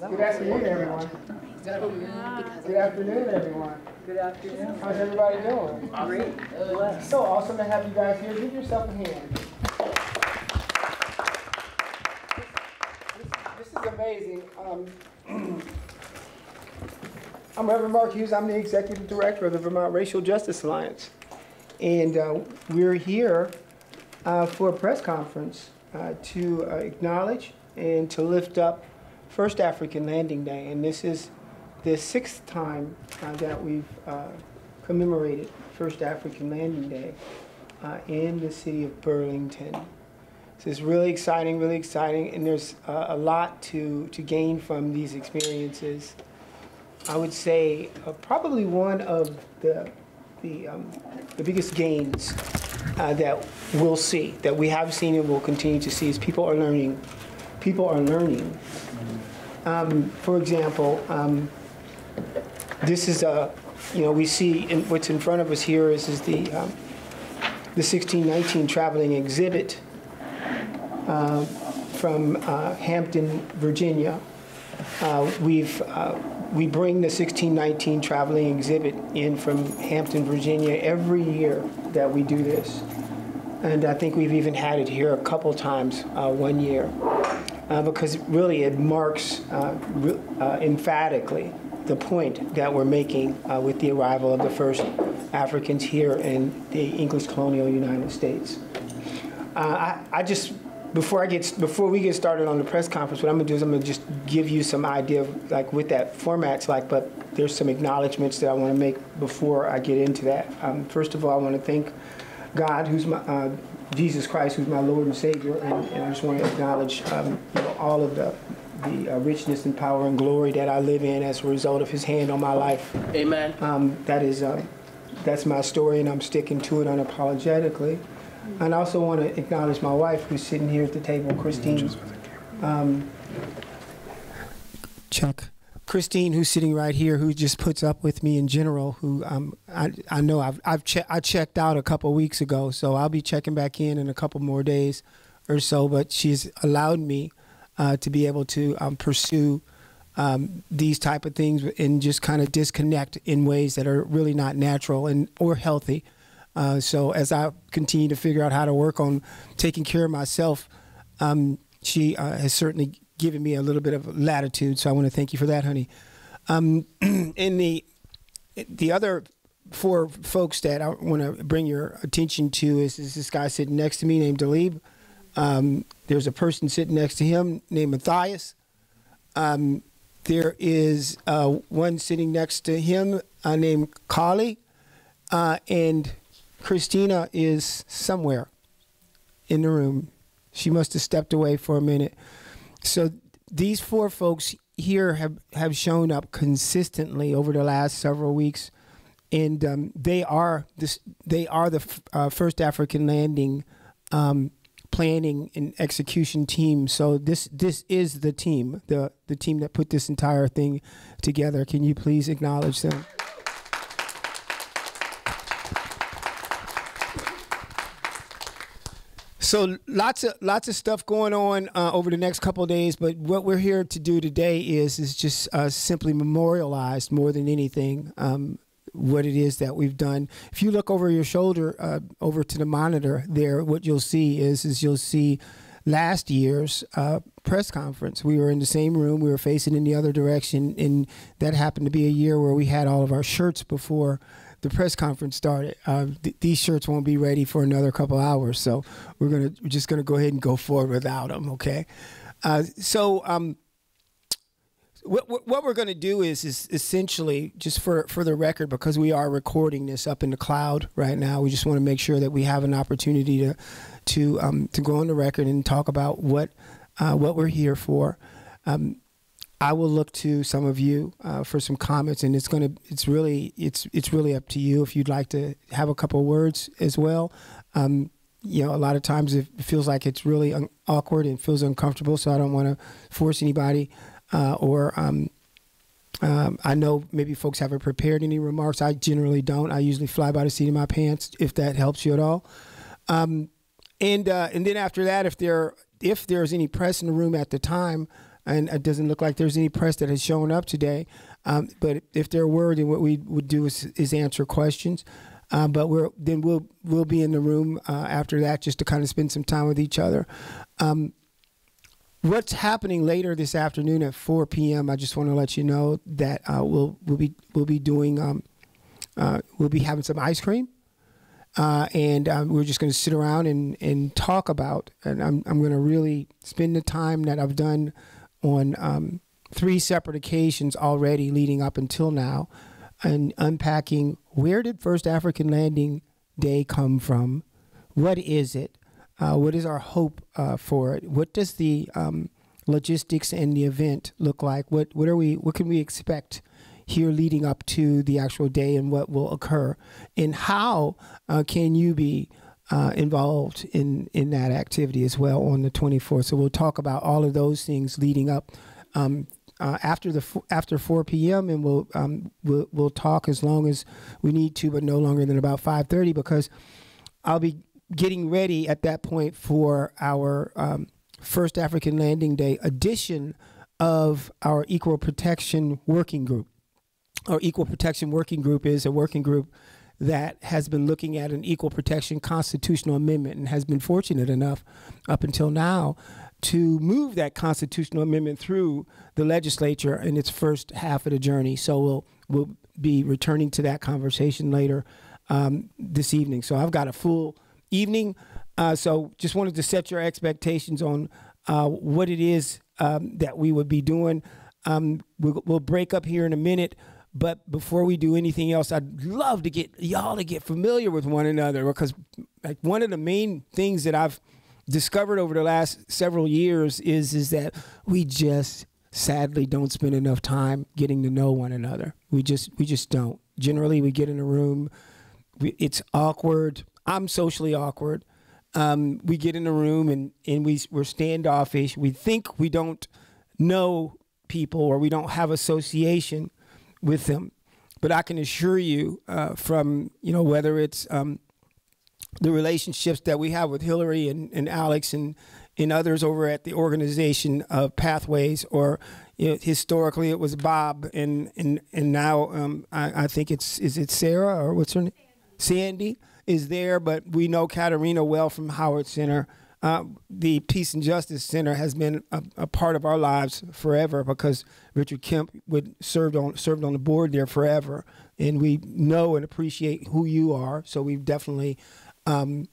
Good afternoon, everyone. Good afternoon, everyone. Good afternoon. How's everybody doing? Great. So awesome to have you guys here. Give yourself a hand. This, this is amazing. Um, I'm Reverend Mark Hughes. I'm the executive director of the Vermont Racial Justice Alliance. And uh, we're here uh, for a press conference uh, to uh, acknowledge and to lift up First African Landing Day. And this is the sixth time uh, that we've uh, commemorated First African Landing Day uh, in the city of Burlington. So it's really exciting, really exciting, and there's uh, a lot to, to gain from these experiences. I would say uh, probably one of the, the, um, the biggest gains uh, that we'll see, that we have seen and will continue to see, is people are learning. People are learning. Um, for example, um, this is a, you know, we see in, what's in front of us here is, is the, um, the 1619 traveling exhibit uh, from uh, Hampton, Virginia. Uh, we've, uh, we bring the 1619 traveling exhibit in from Hampton, Virginia every year that we do this. And I think we've even had it here a couple times uh, one year. Uh, because really it marks uh, re- uh, emphatically the point that we're making uh, with the arrival of the first Africans here in the English colonial United States. I, I just before I get before we get started on the press conference, what I'm gonna do is I'm gonna just give you some idea of like what that format's like. But there's some acknowledgments that I want to make before I get into that. Um, first of all, I want to thank God, who's my uh, Jesus Christ, who's my Lord and Savior, and, and I just want to acknowledge um, you know, all of the the uh, richness and power and glory that I live in as a result of His hand on my life. Amen. Um, that is, uh, that's my story, and I'm sticking to it unapologetically. And I also want to acknowledge my wife, who's sitting here at the table, Christine. Um, Chuck. Christine, who's sitting right here, who just puts up with me in general. Who um, I I know I've I've che- I checked out a couple weeks ago, so I'll be checking back in in a couple more days or so. But she's allowed me uh, to be able to um, pursue um, these type of things and just kind of disconnect in ways that are really not natural and or healthy. Uh, so as I continue to figure out how to work on taking care of myself, um, she uh, has certainly given me a little bit of latitude. So I want to thank you for that, honey. Um, in the the other four folks that I want to bring your attention to is, is this guy sitting next to me named Dalib. Um, there's a person sitting next to him named Matthias. Um, there is uh, one sitting next to him uh, named Kali, uh, and Christina is somewhere in the room. She must have stepped away for a minute. So these four folks here have, have shown up consistently over the last several weeks, and um, they are this they are the uh, first African landing um, planning and execution team. So this this is the team, the the team that put this entire thing together. Can you please acknowledge them? So lots of lots of stuff going on uh, over the next couple days, but what we're here to do today is is just uh, simply memorialize more than anything um, what it is that we've done. If you look over your shoulder, uh, over to the monitor there, what you'll see is is you'll see last year's uh, press conference. We were in the same room, we were facing in the other direction, and that happened to be a year where we had all of our shirts before the press conference started. Uh, th- these shirts won't be ready for another couple hours, so we're gonna we're just gonna go ahead and go forward without them. Okay. Uh, so um, what, what we're gonna do is is essentially just for for the record because we are recording this up in the cloud right now. We just want to make sure that we have an opportunity to to um, to go on the record and talk about what uh, what we're here for. Um, I will look to some of you uh, for some comments, and it's gonna. It's really. It's it's really up to you if you'd like to have a couple words as well. Um, you know, a lot of times it feels like it's really awkward and feels uncomfortable, so I don't want to force anybody. Uh, or um, um, I know maybe folks haven't prepared any remarks. I generally don't. I usually fly by the seat of my pants if that helps you at all. Um, and uh, and then after that, if there if there's any press in the room at the time, and it doesn't look like there's any press that has shown up today. Um, but if there were, then what we would do is, is answer questions. Uh, but we're then we'll we'll be in the room uh, after that just to kind of spend some time with each other. Um, what's happening later this afternoon at 4 p.m. I just want to let you know that uh, we'll we'll be we'll be doing um, uh, we'll be having some ice cream. Uh, and um, we're just going to sit around and, and talk about, and I'm, I'm going to really spend the time that I've done on um, three separate occasions already leading up until now and unpacking where did First African Landing Day come from? What is it? Uh, what is our hope uh, for it? What does the um, logistics and the event look like? What what are we? What can we expect here leading up to the actual day and what will occur? And how uh, can you be uh, involved in in that activity as well on the 24th? So we'll talk about all of those things leading up. Um, uh, after the after 4 p.m. and we'll um, we'll we'll talk as long as we need to, but no longer than about 5:30 because I'll be getting ready at that point for our um, first African Landing Day edition of our Equal Protection Working Group. Our Equal Protection Working Group is a working group that has been looking at an equal protection constitutional amendment and has been fortunate enough up until now to move that constitutional amendment through the legislature in its first half of the journey. So we'll we'll be returning to that conversation later um, this evening. So I've got a full evening. Uh, so just wanted to set your expectations on uh, what it is um, that we would be doing. Um, we'll, we'll break up here in a minute. But before we do anything else, I'd love to get y'all to get familiar with one another because like one of the main things that I've discovered over the last several years is is that we just sadly don't spend enough time getting to know one another. We just we just don't. Generally, we get in a room, we, it's awkward. I'm socially awkward. Um, we get in a room and and we we're standoffish. We think we don't know people or we don't have association with them. But I can assure you, uh, from you know whether it's um, the relationships that we have with Hillary and, and Alex and and others over at the organization of Pathways, or you know, historically it was Bob, and and and now um, I, I, think it's is it Sarah or what's her name, Sandy is there, but we know Katarina well from Howard Center. Uh, the Peace and Justice Center has been a, a, part of our lives forever because Richard Kemp would served on served on the board there forever, and we know and appreciate who you are. So we've definitely um,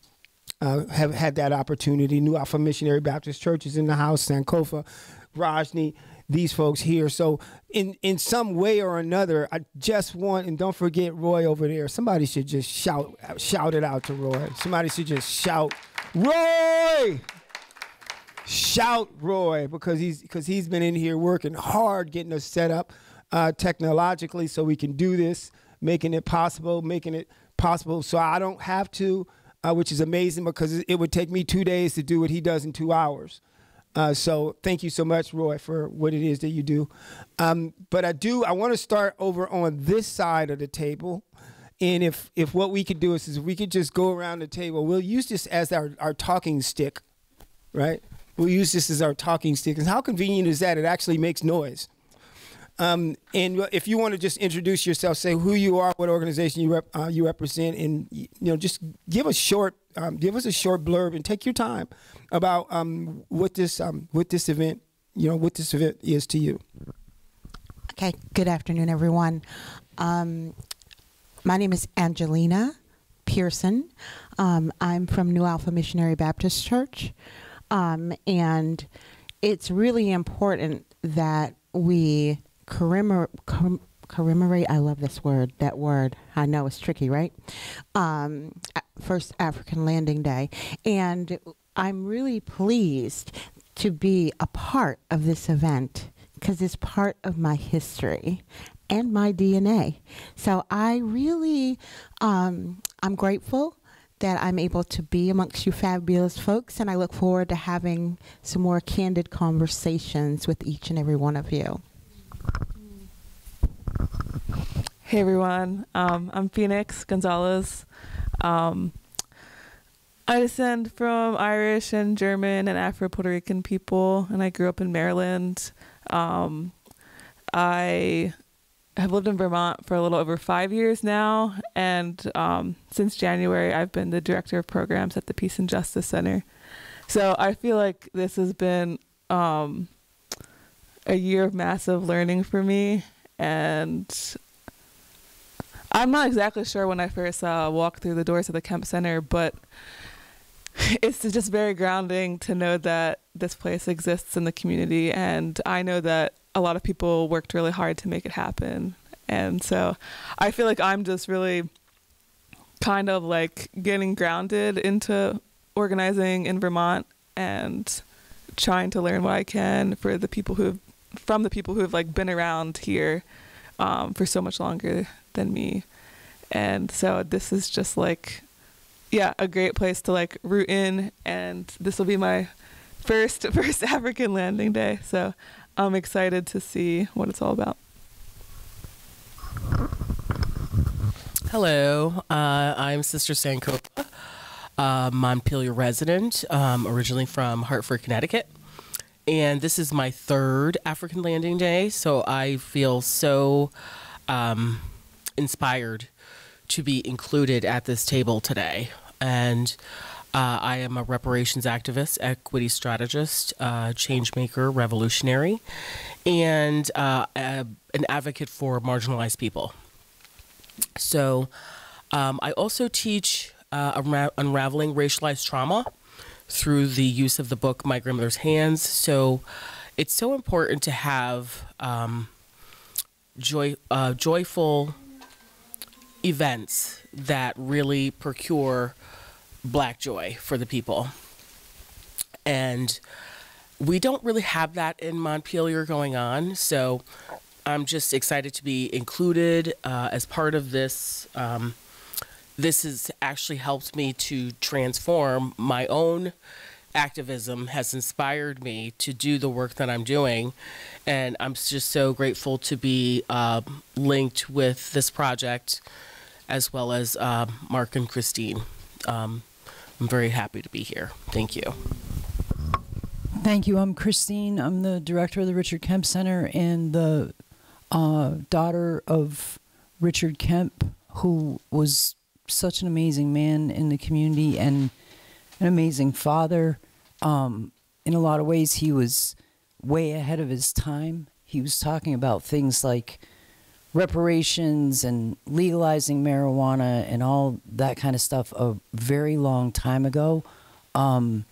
uh, have had that opportunity. New Alpha Missionary Baptist Church is in the house, Sankofa, Rajni, these folks here. So in in some way or another, I just want and don't forget Roy over there. Somebody should just shout shout it out to Roy. Somebody should just shout Roy. Shout Roy because he's because he's been in here working hard getting us set up uh, technologically so we can do this, making it possible, making it possible so I don't have to uh, which is amazing because it would take me two days to do what he does in two hours. Uh, so thank you so much, Roy, for what it is that you do. Um, but I do, I want to start over on this side of the table. And if, if what we could do is, is we could just go around the table, we'll use this as our, our talking stick, right? We'll use this as our talking stick. And how convenient is that? It actually makes noise. Um, and if you want to just introduce yourself, say who you are, what organization you rep, uh, you represent, and you know, just give a short, um, give us a short blurb, and take your time about um, what this um, what this event, you know, what this event is to you. Okay. Good afternoon, everyone. Um, my name is Angelina Pearson. Um, I'm from New Alpha Missionary Baptist Church, and it's really important that we commemorate, commemorate, I love this word, that word. I know it's tricky, right? Um, first African Landing Day. And I'm really pleased to be a part of this event because it's part of my history and my DNA. So I really, um, I'm grateful that I'm able to be amongst you fabulous folks, and I look forward to having some more candid conversations with each and every one of you. Hey everyone, um, I'm Phoenix Gonzalez. Um, I descend from Irish and German and Afro Puerto Rican people, and I grew up in Maryland. Um, I have lived in Vermont for a little over five years now, and um, since January, I've been the director of programs at the Peace and Justice Center. So I feel like this has been um, a year of massive learning for me, and I'm not exactly sure when I first uh, walked through the doors of the Kemp Center, but it's just very grounding to know that this place exists in the community, and I know that a lot of people worked really hard to make it happen. And so I feel like I'm just really kind of like getting grounded into organizing in Vermont and trying to learn what I can for the people who have, from the people who have like been around here um, for so much longer than me. And so this is just like, yeah, a great place to like root in. And this will be my first first African landing day. So I'm excited to see what it's all about. Hello, uh, I'm Sister Sankofa, Montpelier resident, um, originally from Hartford, Connecticut. And this is my third African Landing Day, so I feel so um, inspired to be included at this table today. And uh, I am a reparations activist, equity strategist, uh, change maker, revolutionary, and uh, a, an advocate for marginalized people. So um, I also teach uh, unra- unraveling racialized trauma through the use of the book My Grandmother's Hands. So it's so important to have um, joy, uh, joyful events that really procure black joy for the people. And we don't really have that in Montpelier going on. So I'm just excited to be included uh, as part of this. Um, this has actually helped me to transform my own activism has inspired me to do the work that I'm doing. And I'm just so grateful to be uh, linked with this project as well as uh, Mark and Christine. Um, I'm very happy to be here. Thank you. Thank you. I'm Christine. I'm the director of the Richard Kemp Center and the uh, daughter of Richard Kemp, who was such an amazing man in the community and an amazing father. Um, in a lot of ways, he was way ahead of his time. He was talking about things like reparations and legalizing marijuana and all that kind of stuff a very long time ago. Um,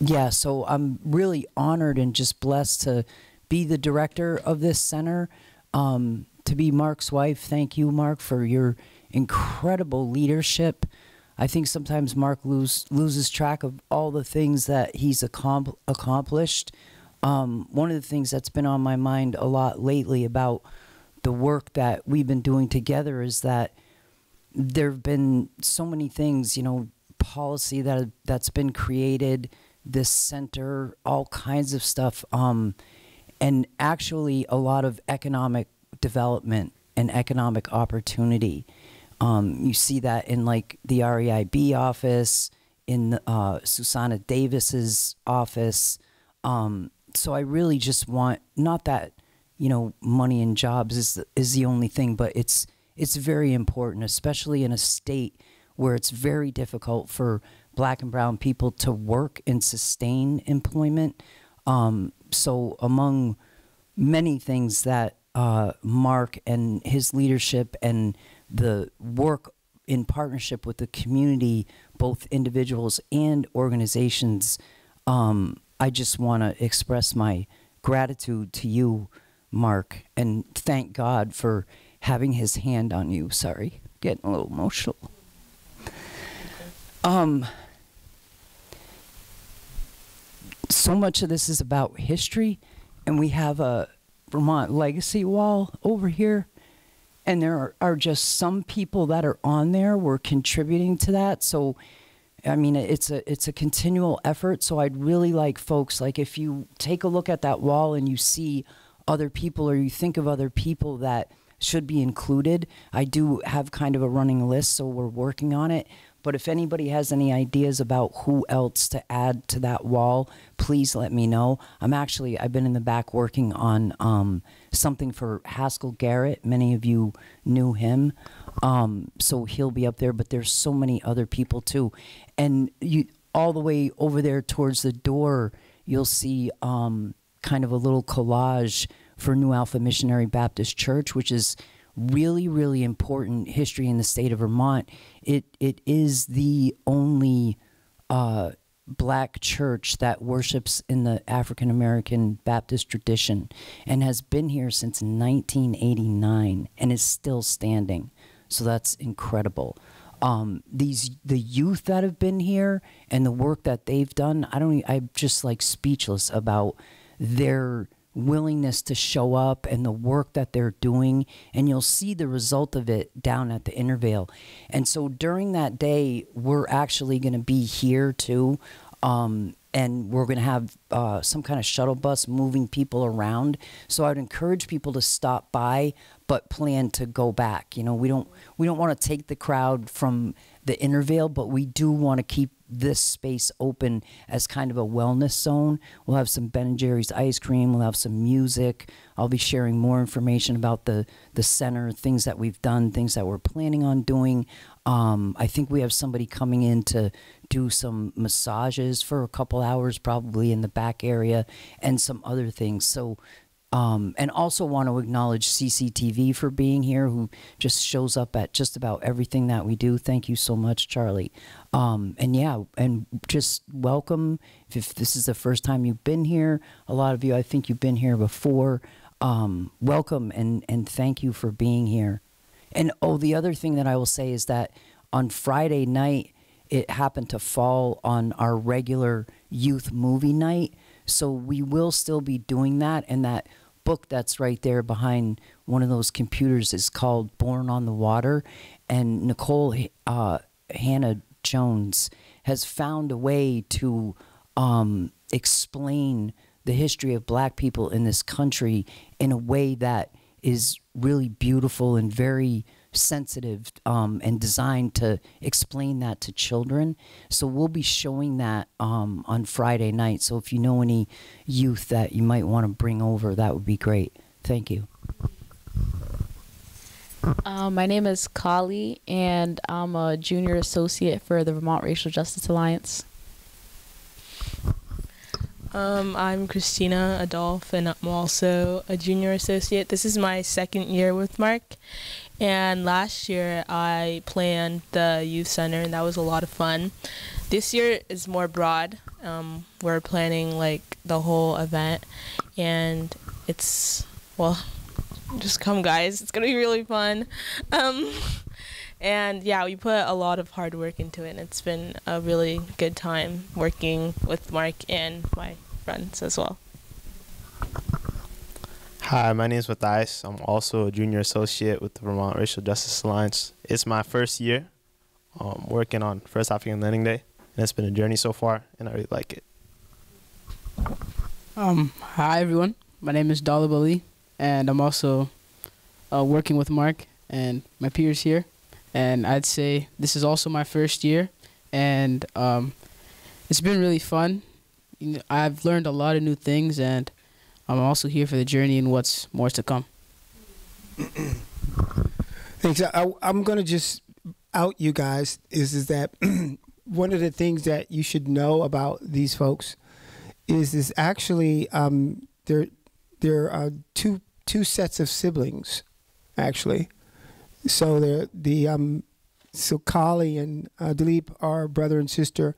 yeah, so I'm really honored and just blessed to be the director of this center. Um, to be Mark's wife, thank you, Mark, for your incredible leadership. I think sometimes Mark lose, loses track of all the things that he's accompl- accomplished. Um, one of the things that's been on my mind a lot lately about the work that we've been doing together is that there have been so many things, you know, policy that that's been created, this center, all kinds of stuff, um, and actually a lot of economic development and economic opportunity. Um, you see that in like the REIB office, in uh, Xusana Davis's office. Um, so I really just want not that you know money and jobs is is the only thing, but it's it's very important, especially in a state where it's very difficult for black and brown people to work and sustain employment. Um, so among many things that uh, Mark and his leadership and the work in partnership with the community, both individuals and organizations, um, I just want to express my gratitude to you, Mark, and thank God for having his hand on you. Sorry, getting a little emotional. Um, so much of this is about history, and we have a Vermont legacy wall over here. And there are, are just some people that are on there. We're contributing to that. So, I mean, it's a it's a continual effort. So I'd really like folks like if you take a look at that wall and you see other people or you think of other people that should be included. I do have kind of a running list, so we're working on it. But if anybody has any ideas about who else to add to that wall, please let me know. I'm actually I've been in the back working on um, something for Haskell Garrett. Many of you knew him, um, so he'll be up there. But there's so many other people too, and you all the way over there towards the door, you'll see um, kind of a little collage for New Alpha Missionary Baptist Church, which is really, really important history in the state of Vermont. It it is the only uh, black church that worships in the African American Baptist tradition and has been here since 1989 and is still standing. So that's incredible. Um, these the youth that have been here and the work that they've done. I don't. I'm just like speechless about their willingness to show up and the work that they're doing and you'll see the result of it down at the intervale. And so during that day we're actually going to be here too um, and we're going to have uh, some kind of shuttle bus moving people around. So i'd encourage people to stop by but plan to go back. You know we don't we don't want to take the crowd from the intervale but we do want to keep this space open as kind of a wellness zone. We'll have some Ben and Jerry's ice cream. We'll have some music. I'll be sharing more information about the the center, things that we've done, things that we're planning on doing. Um, I think we have somebody coming in to do some massages for a couple hours, probably in the back area, and some other things. So. Um, and also want to acknowledge CCTV for being here, who just shows up at just about everything that we do. Thank you so much, Charlie. Um, and yeah, and just welcome. If this is the first time you've been here, a lot of you, I think you've been here before. Um, welcome and and thank you for being here. And oh, the other thing that I will say is that on Friday night, it happened to fall on our regular youth movie night. So we will still be doing that. And that book that's right there behind one of those computers is called Born on the Water. And Nikole uh, Hannah Jones has found a way to um, explain the history of black people in this country in a way that is really beautiful and very sensitive um, and designed to explain that to children. So we'll be showing that um, on Friday night. So if you know any youth that you might want to bring over, that would be great. Thank you. Um, my name is Kali, and I'm a junior associate for the Vermont Racial Justice Alliance. Um, I'm Christina Adolph, and I'm also a junior associate. This is my second year with Mark, and last year I planned the youth center, and that was a lot of fun. This year is more broad. Um, we're planning like the whole event, and it's well, just come, guys. It's gonna be really fun. Um, and yeah, we put a lot of hard work into it, and it's been a really good time working with Mark and my friends as well. Hi, my name is Matthias. I'm also a junior associate with the Vermont Racial Justice Alliance. It's my first year um, working on First African Landing Day, and it's been a journey so far, and I really like it. Um, hi everyone. My name is Dalib Ali, and I'm also uh, working with Mark and my peers here. And I'd say this is also my first year, and um, it's been really fun. You know, I've learned a lot of new things, and I'm also here for the journey and what's more to come. Thanks. I, I'm going to just out you guys is is that one of the things that you should know about these folks is is actually um, there there are two two sets of siblings actually. So the the um, so Kali and uh, Dilip are brother and sister,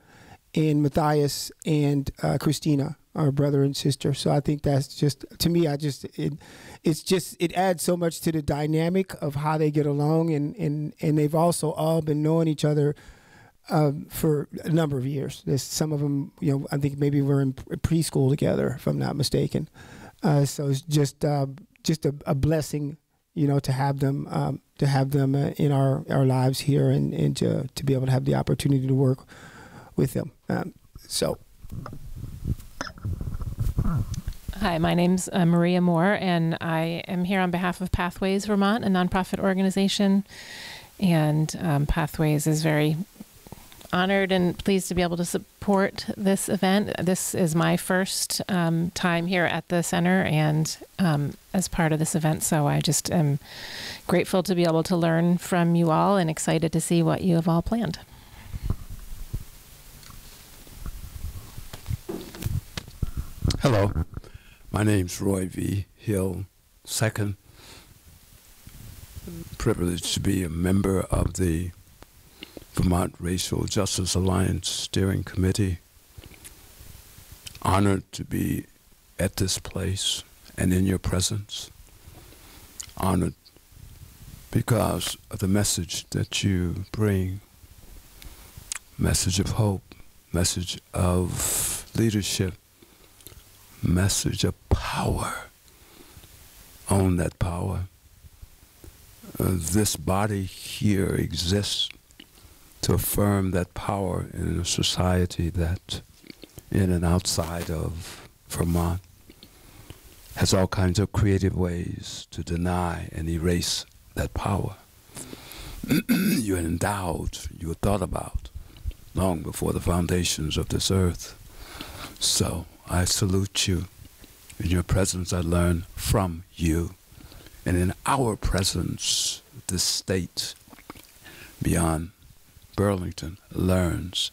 and Matthias and uh, Christina our brother and sister. So I think that's just to me. I just it, it's just it adds so much to the dynamic of how they get along, and and and they've also all been knowing each other um, for a number of years. There's some of them, you know, I think maybe we're in preschool together, if I'm not mistaken. Uh, so it's just uh, just a, a blessing, you know, to have them um, to have them uh, in our, our lives here, and, and to to be able to have the opportunity to work with them. Um, so. Hi, my name's uh, Maria Moore, and I am here on behalf of Pathways Vermont, a nonprofit organization. And um, Pathways is very honored and pleased to be able to support this event. This is my first um, time here at the center and um, as part of this event, so I just am grateful to be able to learn from you all and excited to see what you have all planned. Hello, my name's Roy V. Hill, second. Privileged to be a member of the Vermont Racial Justice Alliance Steering Committee. Honored to be at this place and in your presence. Honored because of the message that you bring message of hope, message of leadership, message of power. Own that power. Uh, this body here exists to affirm that power in a society that, in and outside of Vermont, has all kinds of creative ways to deny and erase that power. you're endowed, you were thought about long before the foundations of this earth. So I salute you. In your presence, I learn from you. And in our presence, this state beyond Burlington learns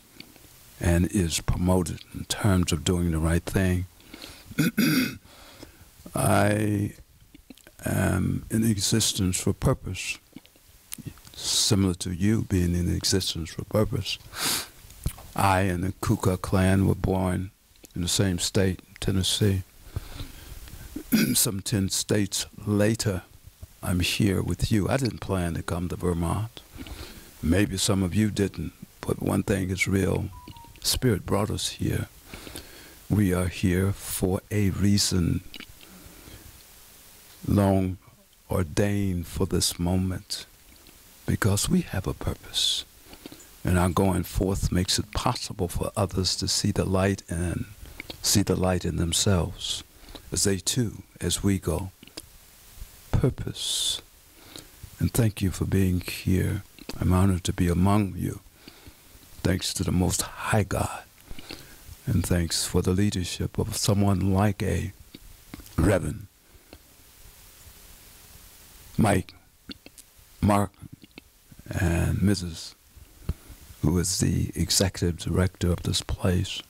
and is promoted in terms of doing the right thing. I am in existence for purpose, similar to you being in existence for purpose. I and the Ku Klux Klan were born in the same state, Tennessee. Some 10 states later, I'm here with you. I didn't plan to come to Vermont. Maybe some of you didn't, but one thing is real. Spirit brought us here. We are here for a reason long ordained for this moment because we have a purpose. And our going forth makes it possible for others to see the light and see the light in themselves as they too, as we go. Purpose. And thank you for being here. I'm honored to be among you. Thanks to the Most High God. And thanks for the leadership of someone like a Reverend Mike, Mark, and Mrs., who is the executive director of this place.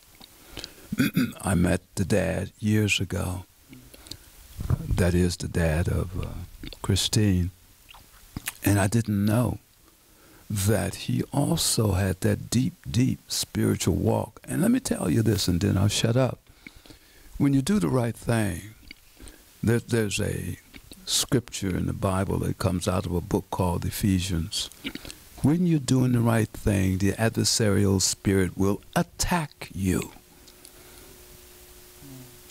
I met the dad years ago. That is the dad of uh, Christine. And I didn't know that he also had that deep, deep spiritual walk. And let me tell you this, and then I'll shut up. When you do the right thing, there, there's a scripture in the Bible that comes out of a book called Ephesians. When you're doing the right thing, the adversarial spirit will attack you.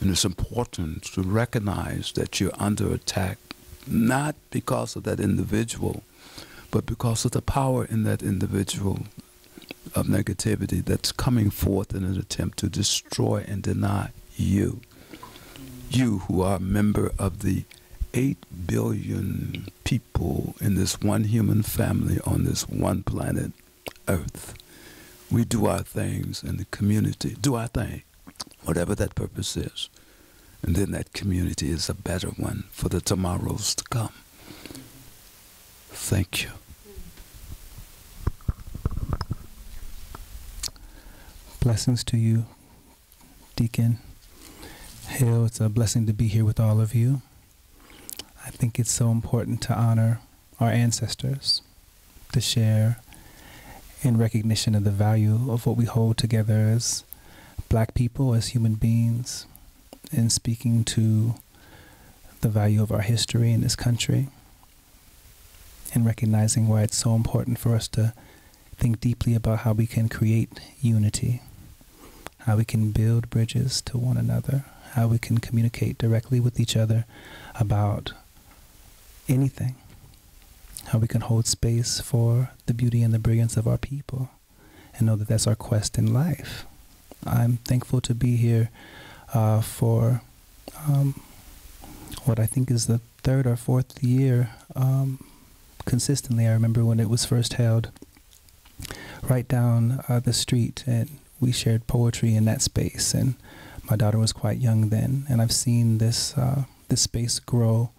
And it's important to recognize that you're under attack, not because of that individual, but because of the power in that individual of negativity that's coming forth in an attempt to destroy and deny you. You who are a member of the 8 billion people in this one human family on this one planet, Earth. We do our things in the community, do our thing, whatever that purpose is. And then that community is a better one for the tomorrows to come. Thank you. Blessings to you, Deacon Hill. It's a blessing to be here with all of you. I think it's so important to honor our ancestors, to share in recognition of the value of what we hold together as black people, as human beings, in speaking to the value of our history in this country, and recognizing why it's so important for us to think deeply about how we can create unity how we can build bridges to one another, how we can communicate directly with each other about anything, how we can hold space for the beauty and the brilliance of our people, and know that that's our quest in life. I'm thankful to be here uh, for um, what I think is the third or fourth year um, consistently. I remember when it was first held right down uh, the street, and we shared poetry in that space. And my daughter was quite young then, and I've seen this uh, this space grow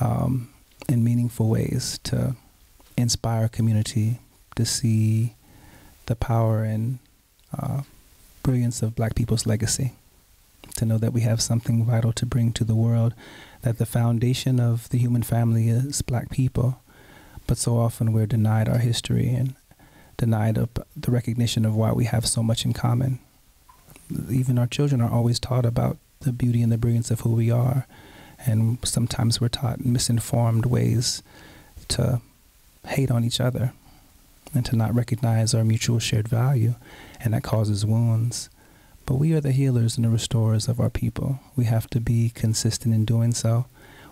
um, in meaningful ways to inspire community, to see the power and uh, brilliance of Black people's legacy, to know that we have something vital to bring to the world, that the foundation of the human family is Black people, but so often we're denied our history and denied the recognition of why we have so much in common. Even our children are always taught about the beauty and the brilliance of who we are, and sometimes we're taught misinformed ways to hate on each other and to not recognize our mutual shared value, and that causes wounds. But we are the healers and the restorers of our people. We have to be consistent in doing so.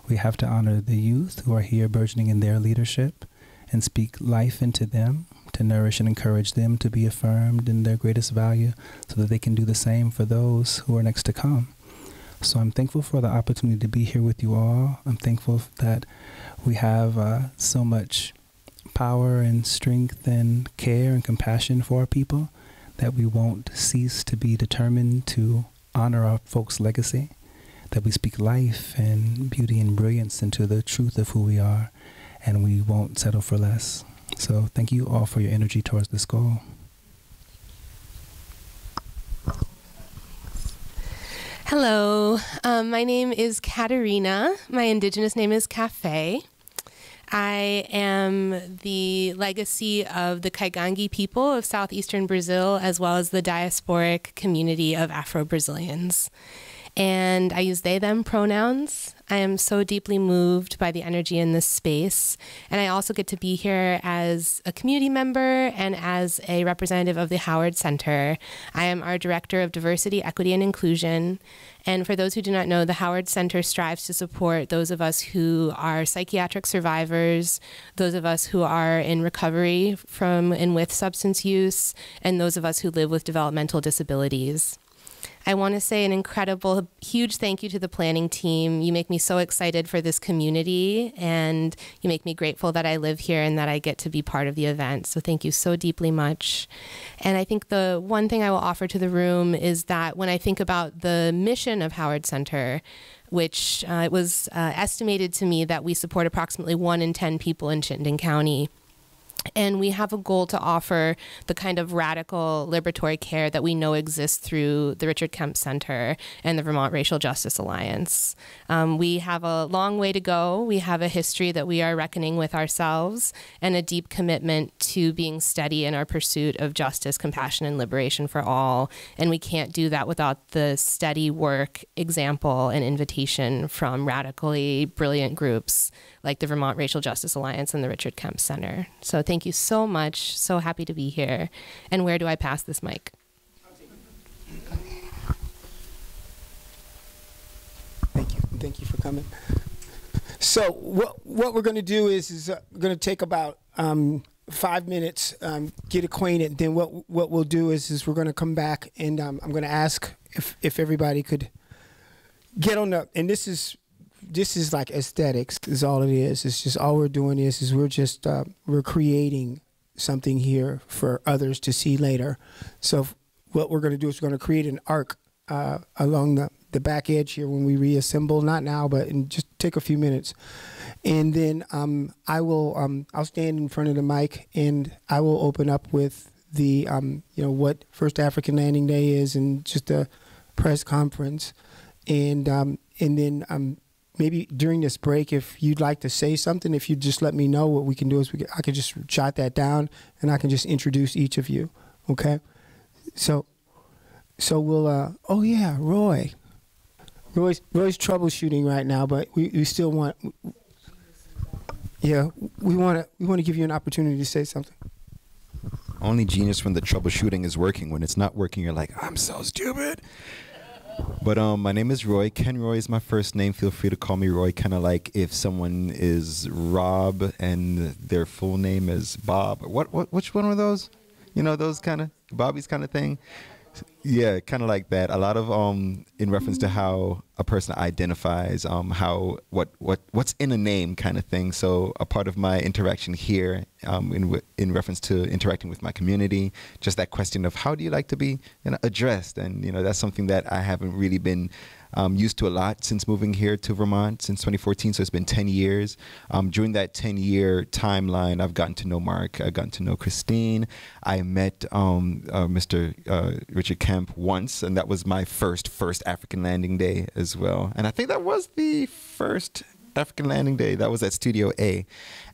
We have to honor the youth who are here burgeoning in their leadership and speak life into them to nourish and encourage them to be affirmed in their greatest value so that they can do the same for those who are next to come. So I'm thankful for the opportunity to be here with you all. I'm thankful that we have uh, so much power and strength and care and compassion for our people that we won't cease to be determined to honor our folks' legacy, that we speak life and beauty and brilliance into the truth of who we are, and we won't settle for less. So thank you all for your energy towards this goal. Hello, um, my name is Katerina. My indigenous name is Cafe. I am the legacy of the Kaingang people of southeastern Brazil, as well as the diasporic community of Afro Brazilians. And I use they, them pronouns. I am so deeply moved by the energy in this space. And I also get to be here as a community member and as a representative of the Howard Center. I am our Director of Diversity, Equity, and Inclusion. And for those who do not know, the Howard Center strives to support those of us who are psychiatric survivors, those of us who are in recovery from and with substance use, and those of us who live with developmental disabilities. I want to say an incredible, huge thank you to the planning team. You make me so excited for this community, and you make me grateful that I live here and that I get to be part of the event. So, thank you so deeply much. And I think the one thing I will offer to the room is that when I think about the mission of Howard Center, which uh, it was uh, estimated to me that we support approximately one in 10 people in Chittenden County. And we have a goal to offer the kind of radical liberatory care that we know exists through the Richard Kemp Center and the Vermont Racial Justice Alliance. Um, we have a long way to go. We have a history that we are reckoning with ourselves and a deep commitment to being steady in our pursuit of justice, compassion, and liberation for all. And we can't do that without the steady work, example, and invitation from radically brilliant groups like the Vermont Racial Justice Alliance and the Richard Kemp Center. So thank you so much. So happy to be here. And where do I pass this mic? Thank you. Thank you for coming. So what what we're going to do is is uh, going to take about um, five minutes, um, get acquainted. Then what what we'll do is is we're going to come back and um, I'm going to ask if if everybody could get on the and this is this is like aesthetics is all it is. It's just all we're doing is is we're just uh, we're creating something here for others to see later. So what we're going to do is we're going to create an arc uh, along the the back edge here when we reassemble. Not now, but in just take a few minutes, and then um, I will um, I'll stand in front of the mic and I will open up with the um, you know what First African Landing Day is and just a press conference, and um, and then um, maybe during this break, if you'd like to say something, if you just let me know, what we can do is we can, I can just jot that down and I can just introduce each of you. Okay, so so we'll. Uh, oh yeah, Roy. Roy's Roy's troubleshooting right now, but we, we still want. Yeah, we want to we want to give you an opportunity to say something. Only genius when the troubleshooting is working. When it's not working, you're like, I'm so stupid. But um, my name is Roy. Ken Roy is my first name. Feel free to call me Roy. Kind of like if someone is Rob and their full name is Bob. What what which one are those? You know those kind of Bobby's kind of thing. Yeah, kind of like that. A lot of um in reference to how a person identifies, um how what what what's in a name kind of thing. So a part of my interaction here, um in in reference to interacting with my community, just that question of how do you like to be you know, addressed, and you know that's something that I haven't really been um, used to a lot since moving here to Vermont since 2014. So it's been 10 years. Um, during that 10 year timeline, I've gotten to know Mark. I've gotten to know Christine. I met um, uh, Mr. Uh, Richard Kemp once, and that was my first first African Landing Day as well. And I think that was the first African Landing Day. That was at Studio A.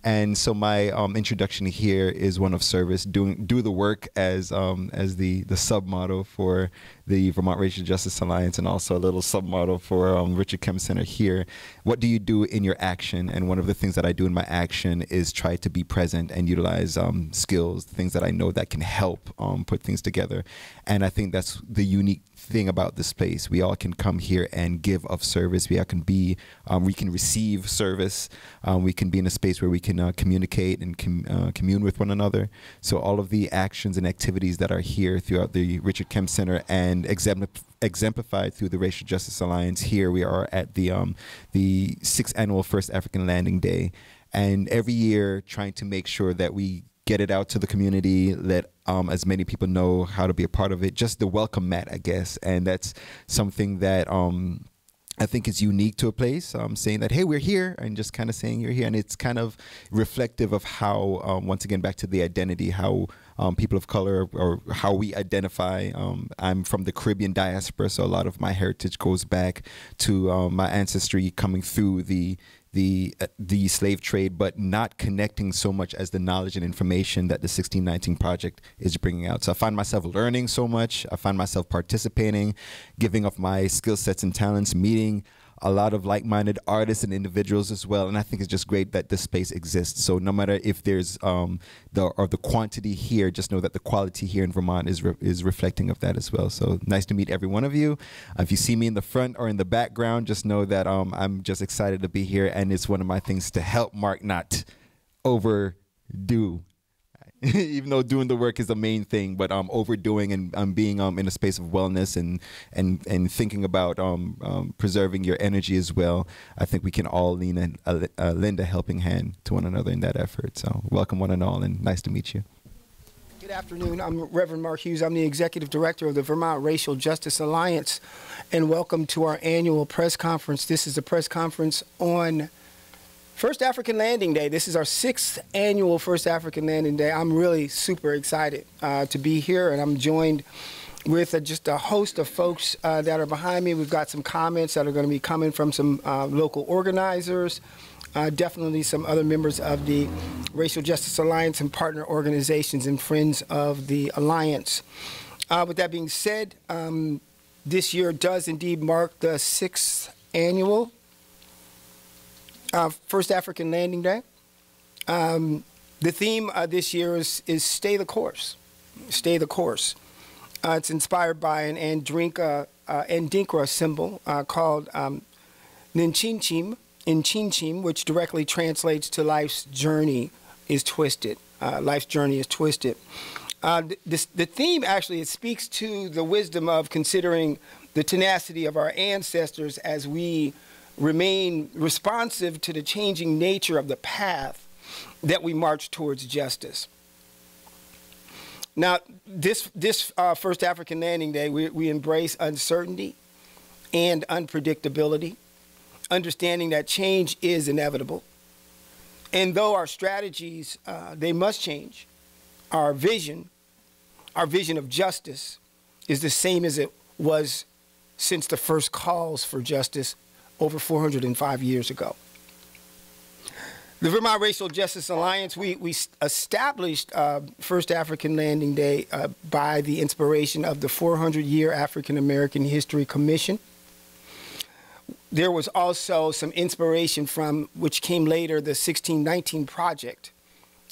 And so my um, introduction here is one of service, doing do the work as um, as the the sub motto for the Vermont Racial Justice Alliance, and also a little sub motto for um, Richard Kemp Center here. What do you do in your action? And one of the things that I do in my action is try to be present and utilize um, skills, things that I know that can help um, put things together. And I think that's the unique thing about this place. We all can come here and give of service. We all can be, um, we can receive service. Um, we can be in a space where we can uh, communicate and com- uh, commune with one another. So all of the actions and activities that are here throughout the Richard Kemp Center and exemplif- exemplified through the Racial Justice Alliance. Here we are at the um, the sixth annual First African Landing Day, and every year trying to make sure that we get it out to the community, let um, as many people know how to be a part of it. Just the welcome mat, I guess, and that's something that. Um, I think is unique to a place. Um, saying that, hey, we're here, and just kind of saying you're here, and it's kind of reflective of how, um, once again, back to the identity, how um, people of color or how we identify. Um, I'm from the Caribbean diaspora, so a lot of my heritage goes back to um, my ancestry coming through the the uh, the slave trade, but not connecting so much as the knowledge and information that the 1619 project is bringing out. So I find myself learning so much. I find myself participating, giving of my skill sets and talents, meeting a lot of like-minded artists and individuals as well. And I think it's just great that this space exists. So no matter if there's um, the or the quantity here, just know that the quality here in Vermont is re- is reflecting of that as well. So nice to meet every one of you. Uh, if you see me in the front or in the background, just know that um, I'm just excited to be here, and it's one of my things to help Mark not overdo even though doing the work is the main thing, but um, overdoing and um, being um, in a space of wellness and and and thinking about um, um, preserving your energy as well. I think we can all lean and uh, uh, lend a helping hand to one another in that effort. So welcome one and all, and nice to meet you. Good afternoon. I'm Reverend Mark Hughes. I'm the executive director of the Vermont Racial Justice Alliance, and welcome to our annual press conference. This is a press conference on First African Landing Day. This is our sixth annual First African Landing Day. I'm really super excited uh, to be here, and I'm joined with uh, just a host of folks uh, that are behind me. We've got some comments that are going to be coming from some uh, local organizers, uh, definitely some other members of the Racial Justice Alliance and partner organizations and friends of the Alliance. Uh, with that being said, um, this year does indeed mark the sixth annual uh, First African Landing Day. Um, the theme uh, this year is, is Stay the Course. Stay the Course. Uh, it's inspired by an Andrinka, uh, Andinkra symbol uh, called um, Nkyinkyim, Nkyinkyim, which directly translates to life's journey is twisted. Uh, life's journey is twisted. This, the theme actually it speaks to the wisdom of considering the tenacity of our ancestors as we remain responsive to the changing nature of the path that we march towards justice. Now, this, this uh, first African Landing Day, we, we embrace uncertainty and unpredictability, understanding that change is inevitable. And though our strategies, uh, they must change, our vision, our vision of justice is the same as it was since the first calls for justice over 405 years ago. The Vermont Racial Justice Alliance, we, we established uh, First African Landing Day uh, by the inspiration of the 400 year African American History Commission. There was also some inspiration from, which came later, the 1619 Project.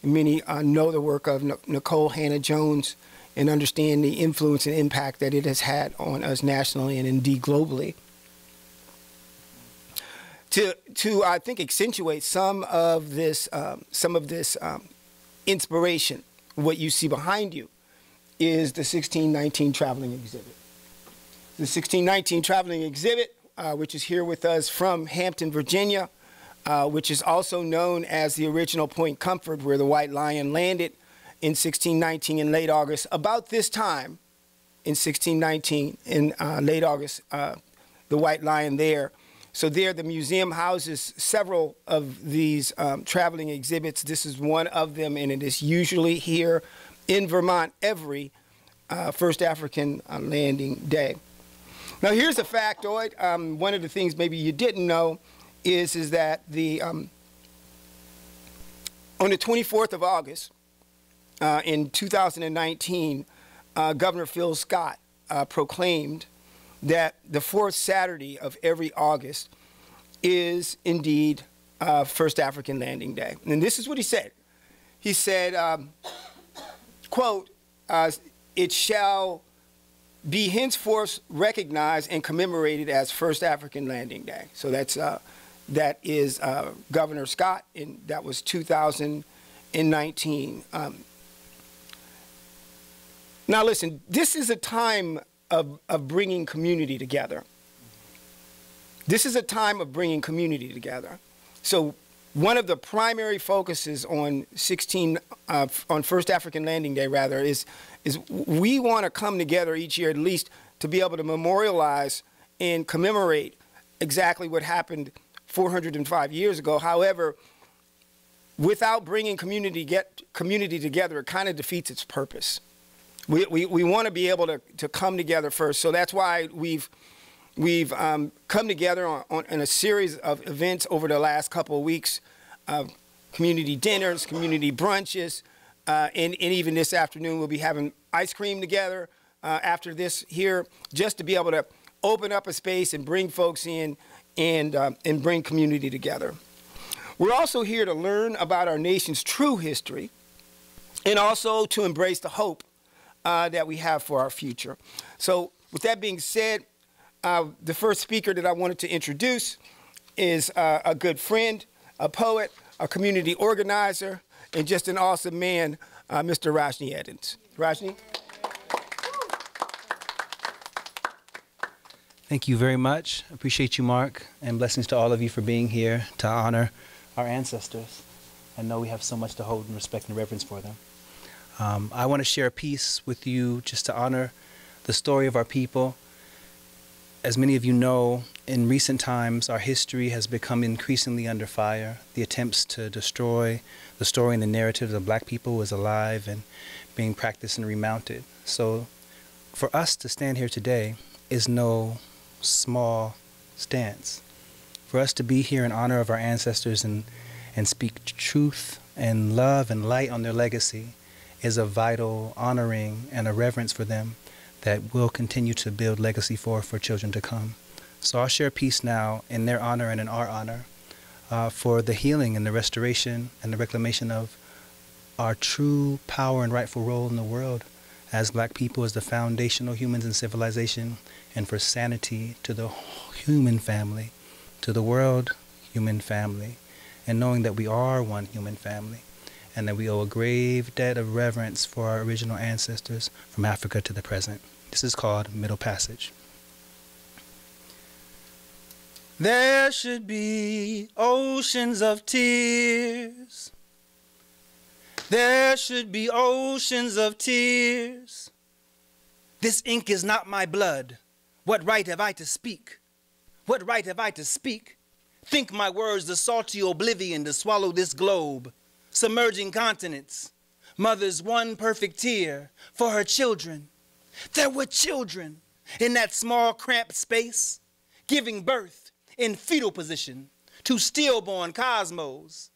Many uh, know the work of Nikole Hannah-Jones and understand the influence and impact that it has had on us nationally and indeed globally to to I think accentuate some of this um, some of this um, inspiration, what you see behind you, is the 1619 traveling exhibit. The 1619 traveling exhibit, uh, which is here with us from Hampton, Virginia, uh, which is also known as the original Point Comfort, where the White Lion landed in 1619 in late August. About this time, in 1619, in uh, late August, uh, the White Lion there. So there, the museum houses several of these um, traveling exhibits. This is one of them, and it is usually here in Vermont every uh, first African uh, landing day. Now, here's a factoid. Um, one of the things maybe you didn't know is, is that the um, on the 24th of August uh, in 2019, uh, Governor Phil Scott uh, proclaimed that the fourth Saturday of every August is indeed uh, First African Landing Day. And this is what he said. He said, um, quote, uh, it shall be henceforth recognized and commemorated as First African Landing Day. So that's uh, that is uh, Governor Scott, and that was 2019. Um, now, listen, this is a time of, of bringing community together. This is a time of bringing community together. So, one of the primary focuses on 16 uh, on First African Landing Day, rather, is is we want to come together each year at least to be able to memorialize and commemorate exactly what happened 405 years ago. However, without bringing community get community together, it kind of defeats its purpose. We, we, we want to be able to, to come together first. So that's why we've, we've um, come together on, on, in a series of events over the last couple of weeks uh, community dinners, community brunches, uh, and, and even this afternoon we'll be having ice cream together uh, after this here, just to be able to open up a space and bring folks in and, uh, and bring community together. We're also here to learn about our nation's true history and also to embrace the hope uh, that we have for our future. So, with that being said, uh, the first speaker that I wanted to introduce is uh, a good friend, a poet, a community organizer, and just an awesome man, uh, Mr. Rajnii Eddins. Rajnii? Thank you very much. Appreciate you, Mark, and blessings to all of you for being here to honor our ancestors. I know we have so much to hold in respect and reverence for them. Um, I want to share a piece with you just to honor the story of our people. As many of you know, in recent times, our history has become increasingly under fire. The attempts to destroy the story and the narrative of black people is alive and being practiced and remounted. So, for us to stand here today is no small stance. For us to be here in honor of our ancestors and, and speak truth and love and light on their legacy is a vital honoring and a reverence for them that will continue to build legacy for for children to come. So I'll share peace now in their honor and in our honor uh, for the healing and the restoration and the reclamation of our true power and rightful role in the world as black people as the foundational humans in civilization and for sanity to the human family, to the world human family, and knowing that we are one human family and that we owe a grave debt of reverence for our original ancestors from Africa to the present. This is called Middle Passage. There should be oceans of tears. There should be oceans of tears. This ink is not my blood. What right have I to speak? What right have I to speak? Think my words the salty oblivion to swallow this globe submerging continents. Mother's one perfect tear for her children. There were children in that small, cramped space, giving birth in fetal position to stillborn cosmos,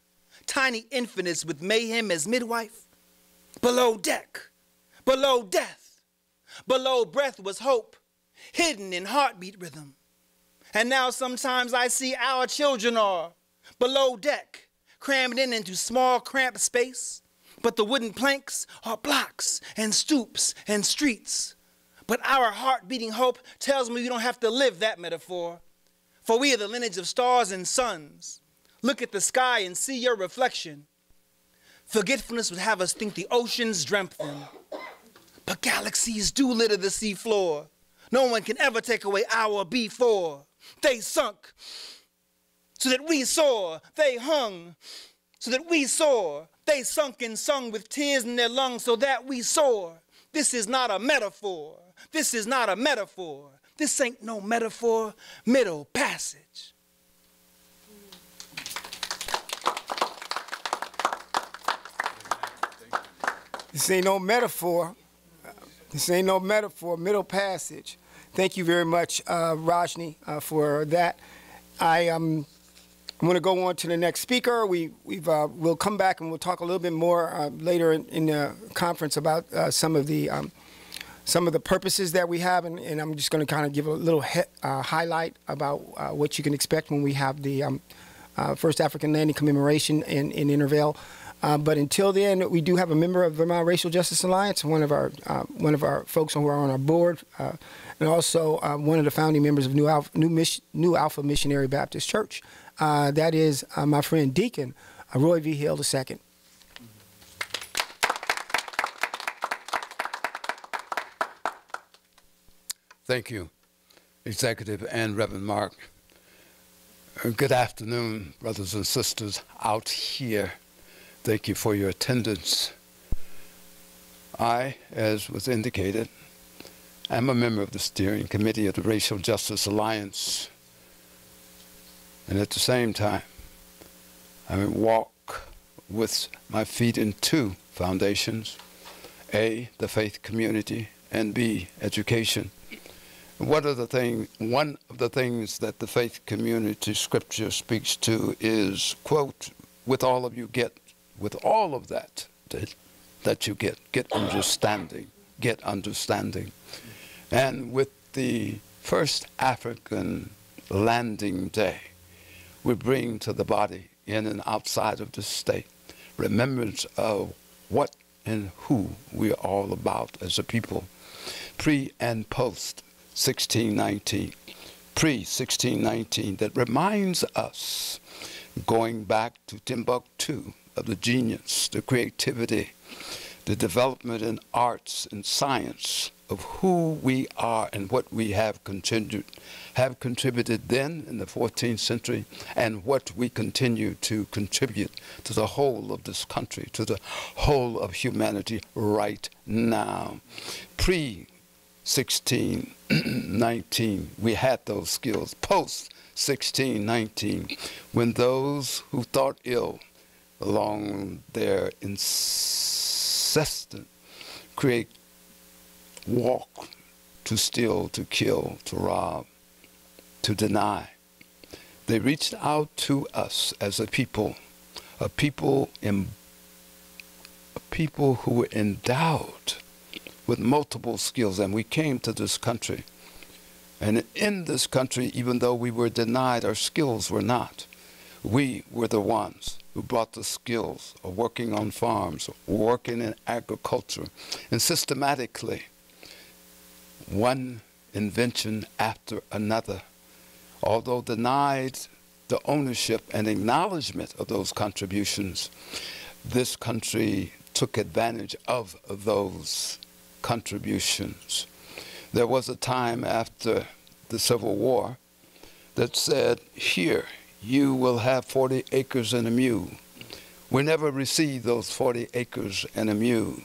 tiny infants with mayhem as midwife. Below deck, below death, below breath was hope, hidden in heartbeat rhythm. And now sometimes I see our children are below deck, crammed in into small, cramped space. But the wooden planks are blocks and stoops and streets. But our heart beating hope tells me we don't have to live that metaphor. For we are the lineage of stars and suns. Look at the sky and see your reflection. Forgetfulness would have us think the oceans dreamt them. But galaxies do litter the seafloor. No one can ever take away our B4. They sunk so that we soar. They hung so that we soar. They sunk and sung with tears in their lungs so that we soar. This is not a metaphor. This is not a metaphor. This ain't no metaphor. Middle passage. This ain't no metaphor. This ain't no metaphor. Middle passage. Thank you very much, uh, Rajnii, uh, for that. I um, I'm going to go on to the next speaker. We we've uh, we'll come back and we'll talk a little bit more uh, later in, in, the conference about uh, some of the um, some of the purposes that we have, and, and I'm just going to kind of give a little uh, highlight about uh, what you can expect when we have the um, uh, first African landing commemoration in in Intervale. but until then, we do have a member of the Vermont Racial Justice Alliance, one of our one of our folks who are on our board, and also one of the founding members of New Alpha, New, New Alpha Missionary Baptist Church. Uh, that is uh, my friend Deacon uh, Roy V. Hill II. Thank you, Executive and Reverend Mark. Good afternoon, brothers and sisters out here. Thank you for your attendance. I, as was indicated, am a member of the steering committee of the Racial Justice Alliance. And at the same time, I walk with my feet in two foundations A, the faith community, and B, education. One of the thing, one of the things that the faith community scripture speaks to is, quote, with all of you get, with all of that, that, that you get, get understanding, get understanding. And with the first African landing day, we bring to the body in and outside of the state remembrance of what and who we are all about as a people. Pre and post 1619, pre 1619, that reminds us, going back to Timbuktu, of the genius, the creativity, the development in arts and science of who we are and what we have contributed, have contributed then in the 14th century and what we continue to contribute to the whole of this country, to the whole of humanity right now. Pre 1619, we had those skills. Post 1619, when those who thought ill along their incessant create walk to steal, to kill, to rob, to deny. They reached out to us as a people, a people in a people who were endowed with multiple skills, and we came to this country. And in this country, even though we were denied, our skills were not. We were the ones who brought the skills of working on farms, working in agriculture, and systematically, one invention after another, although denied the ownership and acknowledgement of those contributions, this country took advantage of those contributions. There was a time after the Civil War that said, Here, you will have 40 acres and a mule. We never received those 40 acres and a mule.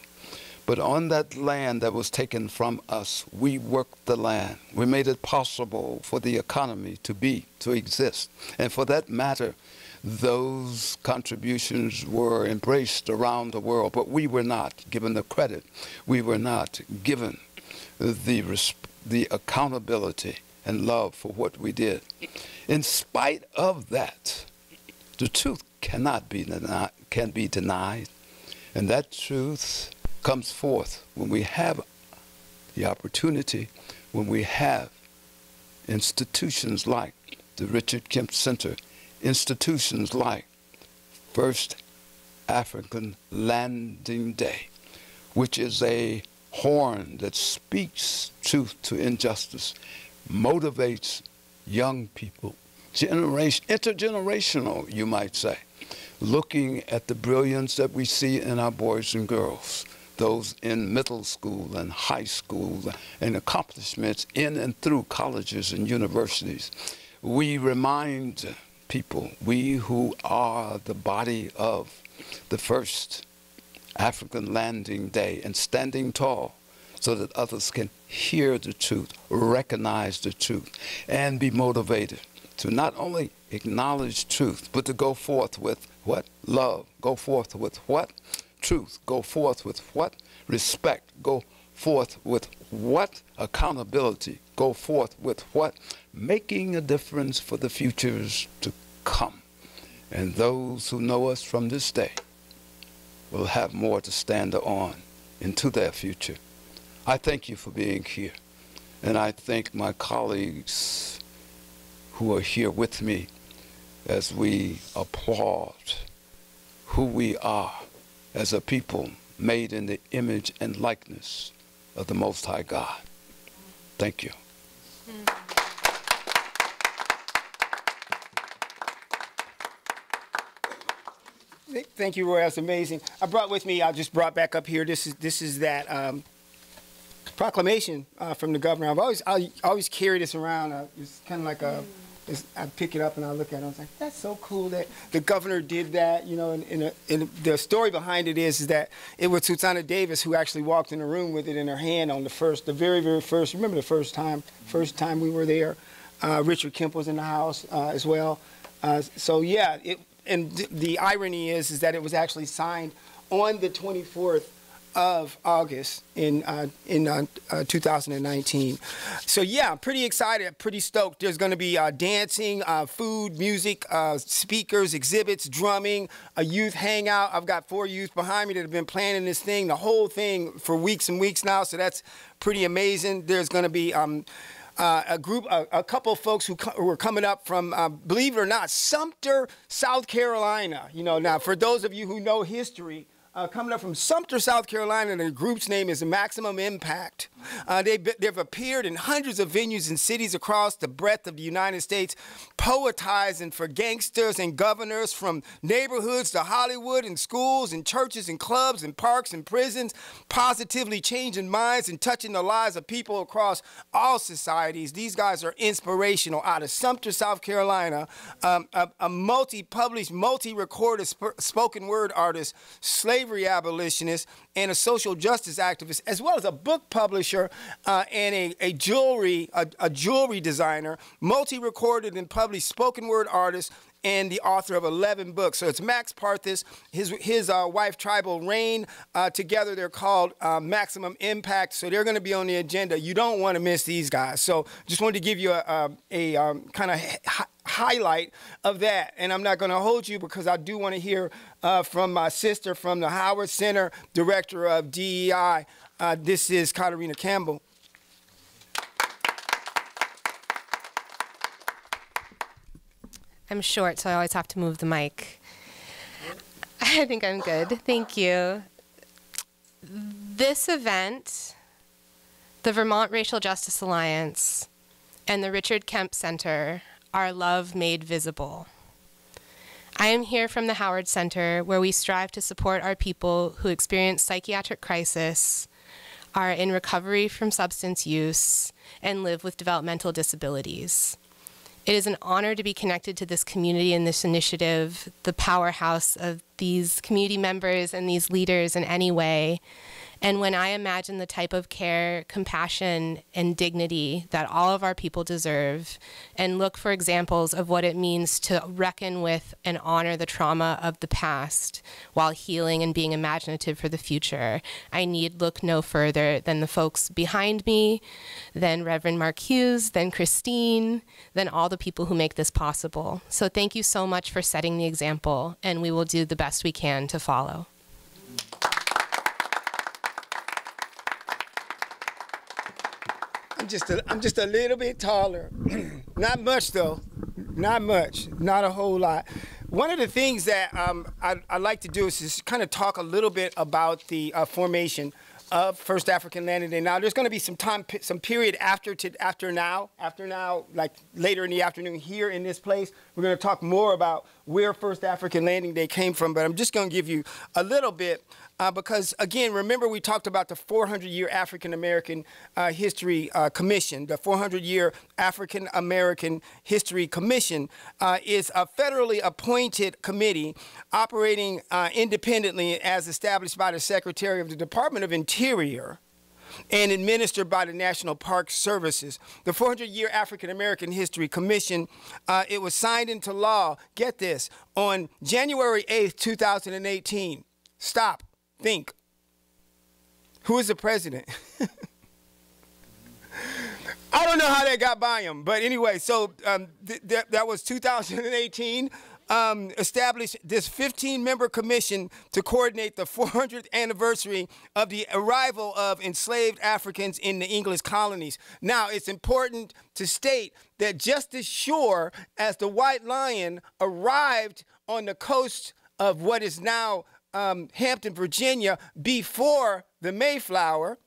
But on that land that was taken from us, we worked the land. We made it possible for the economy to be, to exist. And for that matter, those contributions were embraced around the world, but we were not given the credit. We were not given the, the accountability and love for what we did. In spite of that, the truth cannot be denied, can be denied. And that truth comes forth when we have the opportunity, when we have institutions like the Richard Kemp Center, institutions like First African Landing Day, which is a horn that speaks truth to injustice, motivates young people, generation, intergenerational, you might say, looking at the brilliance that we see in our boys and girls, those in middle school and high school, and accomplishments in and through colleges and universities. We remind people, we who are the body of the first African landing day and standing tall so that others can hear the truth, recognize the truth, and be motivated to not only acknowledge truth, but to go forth with what? Love. Go forth with what? Truth. Go forth with what? Respect. Go forth with what? Accountability. Go forth with what? Making a difference for the futures to come. And those who know us from this day will have more to stand on into their future. I thank you for being here. And I thank my colleagues who are here with me as we applaud who we are as a people made in the image and likeness of the Most High God. Thank you. Thank you, Roy. That's amazing. I brought with me. I just brought back up here. This is this is that um, proclamation uh, from the governor. I've always I always carry this around. Uh, it's kind of like a. I pick it up and I look at it. I was like, that's so cool that the governor did that. You know, and, and, and the story behind it is, is that it was Xusana Davis who actually walked in the room with it in her hand on the first, the very very first. Remember the first time, first time we were there. Uh, Richard Kemp was in the house uh, as well. Uh, so yeah, it, and th- the irony is, is that it was actually signed on the 24th of August in uh, in uh, uh, 2019. So yeah, I'm pretty excited, pretty stoked. There's going to be uh, dancing, uh, food, music, uh, speakers, exhibits, drumming, a youth hangout. I've got four youth behind me that have been planning this thing, the whole thing for weeks and weeks now. So that's pretty amazing. There's going to be um, uh, a group, a, a couple of folks who, who are coming up from, uh, believe it or not, Sumter, South Carolina. You know, now for those of you who know history, uh, coming up from Sumter, South Carolina, and the group's name is Maximum Impact. Uh, they, they've appeared in hundreds of venues in cities across the breadth of the United States, poetizing for gangsters and governors from neighborhoods to Hollywood and schools and churches and clubs and parks and prisons, positively changing minds and touching the lives of people across all societies. These guys are inspirational. Out of Sumter, South Carolina, um, a, a multi-published, multi-recorded sp- spoken word artist, slavery abolitionist, and a social justice activist, as well as a book publisher uh, and a, a jewelry a, a jewelry designer, multi-recorded and published spoken word artist, and the author of 11 books. So it's Max Parthis, his, his uh, wife Tribal Rain. Uh, together they're called uh, Maximum Impact. So they're going to be on the agenda. You don't want to miss these guys. So just wanted to give you a, a, a um, kind of hi- highlight of that. And I'm not going to hold you because I do want to hear uh, from my sister from the Howard Center, director of DEI. Uh, this is Katarina Campbell. I'm short, so I always have to move the mic. I think I'm good. Thank you. This event, the Vermont Racial Justice Alliance, and the Richard Kemp Center are love made visible. I am here from the Howard Center, where we strive to support our people who experience psychiatric crisis, are in recovery from substance use, and live with developmental disabilities. It is an honor to be connected to this community and this initiative, the powerhouse of these community members and these leaders in any way. And when I imagine the type of care, compassion, and dignity that all of our people deserve, and look for examples of what it means to reckon with and honor the trauma of the past while healing and being imaginative for the future, I need look no further than the folks behind me, than Reverend Mark Hughes, than Christine, than all the people who make this possible. So thank you so much for setting the example, and we will do the best we can to follow. I'm just a, I'm just a little bit taller. Not much though. Not much. Not a whole lot. One of the things that um, I, I like to do is just kind of talk a little bit about the uh, formation of First African Landing Day. Now, there's going to be some time, some period after to, after now, after now, like later in the afternoon here in this place. We're going to talk more about where First African Landing Day came from, but I'm just going to give you a little bit uh, because, again, remember we talked about the 400 year African American uh, History uh, Commission. The 400 year African American History Commission uh, is a federally appointed committee operating uh, independently as established by the Secretary of the Department of Interior and administered by the National Park Services. The 400-year African American History Commission, uh, it was signed into law, get this, on January 8th, 2018. Stop. Think. Who is the president? I don't know how that got by him, but anyway, so um, th th that was 2018. Um, established this 15 member commission to coordinate the 400th anniversary of the arrival of enslaved Africans in the English colonies. Now, it's important to state that just as sure as the White Lion arrived on the coast of what is now um, Hampton, Virginia, before the Mayflower,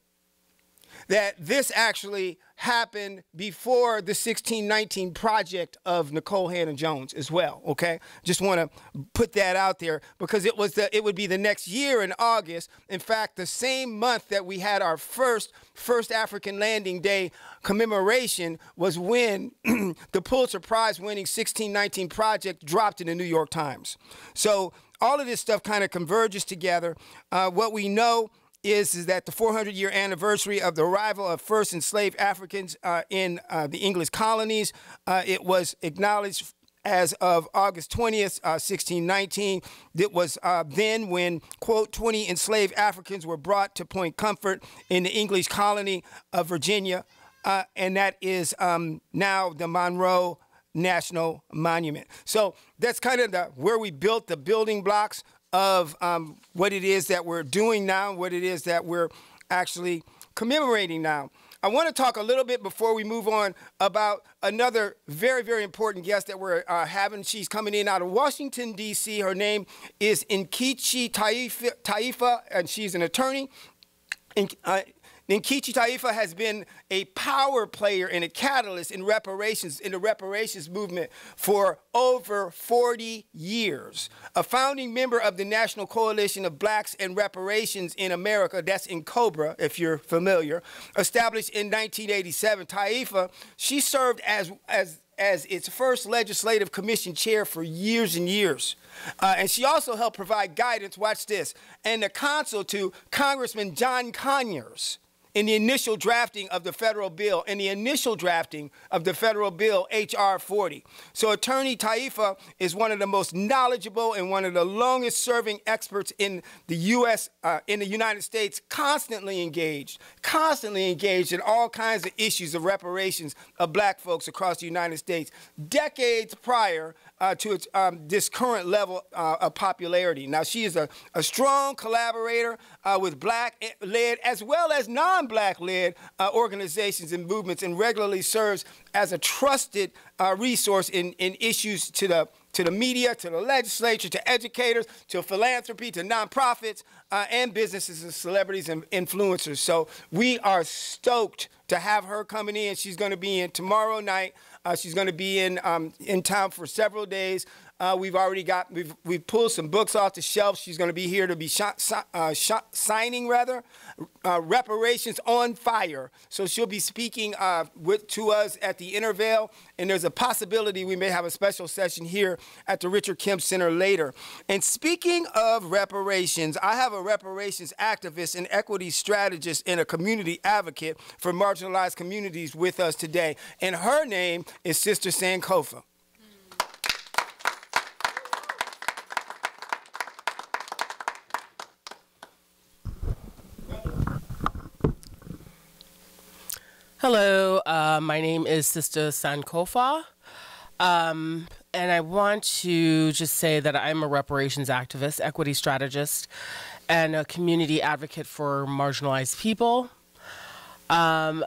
that this actually happened before the 1619 project of Nikole Hannah-Jones as well. Okay, just want to put that out there because it was the it would be the next year in August. In fact, the same month that we had our first first African Landing Day commemoration was when the Pulitzer Prize winning 1619 project dropped in the New York Times. So all of this stuff kind of converges together. Uh, what we know is, is that the 400 year anniversary of the arrival of first enslaved Africans uh, in uh, the English colonies, uh, it was acknowledged as of August 20th, 1619. Uh, it was uh, then when, quote, 20 enslaved Africans were brought to Point Comfort in the English colony of Virginia. and that is um, now the Monroe National Monument. So that's kind of the where we built the building blocks of um, what it is that we're doing now, what it is that we're actually commemorating now. I want to talk a little bit before we move on about another very, very important guest that we're uh, having. She's coming in out of Washington, D.C. Her name is Nkechi Taifa, Taifa and she's an attorney. In, Nkechi Taifa has been a power player and a catalyst in reparations, in the reparations movement for over 40 years. A founding member of the National Coalition of Blacks and Reparations in America, that's N'COBRA, if you're familiar, established in 1987. Taifa, she served as, as as its first legislative commission chair for years and years. Uh, and she also helped provide guidance, watch this, and the counsel to Congressman John Conyers, in the initial drafting of the federal bill, in the initial drafting of the federal bill, H.R. 40. So Attorney Taifa is one of the most knowledgeable and one of the longest serving experts in the U.S., uh, in the United States, constantly engaged, constantly engaged in all kinds of issues of reparations of black folks across the United States. Decades prior, uh, to its, um, this current level uh, of popularity. Now, she is a, a strong collaborator uh, with black-led as well as non-black-led uh, organizations and movements and regularly serves as a trusted uh, resource in, in issues to the to the media, to the legislature, to educators, to philanthropy, to nonprofits, uh, and businesses and celebrities and influencers. So we are stoked to have her coming in. She's going to be in tomorrow night she's going to be in um, in town for several days. Uh, we've already got we've we've pulled some books off the shelf. She's going to be here to be uh, signing rather uh, reparations on fire. So she'll be speaking uh, with to us at the Intervale, and there's a possibility we may have a special session here at the Richard Kemp Center later. And speaking of reparations, I have a reparations activist and equity strategist and a community advocate for marginalized communities with us today, and her name is Sister Sankofa. Hello, uh, my name is Sister Sankofa. Um, and I want to just say that I'm a reparations activist, equity strategist, and a community advocate for marginalized people. Um,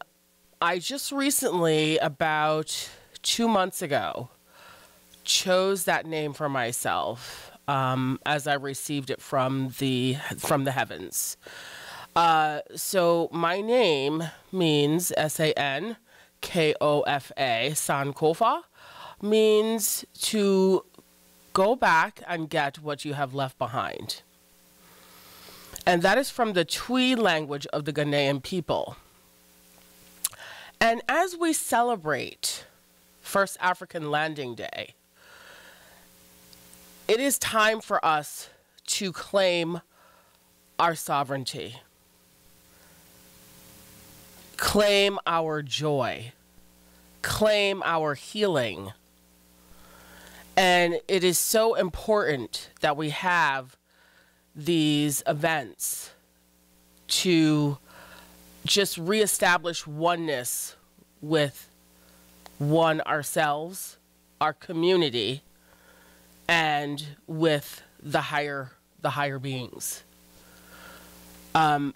I just recently, about two months ago, chose that name for myself um, as I received it from the from the heavens. Uh, so my name means S A N K O F A, Sankofa, means to go back and get what you have left behind. And that is from the Twi language of the Ghanaian people. And as we celebrate First African Landing Day, it is time for us to claim our sovereignty, claim our joy, claim our healing. And it is so important that we have these events to just reestablish oneness with one ourselves, our community, and with the higher the higher beings. Um,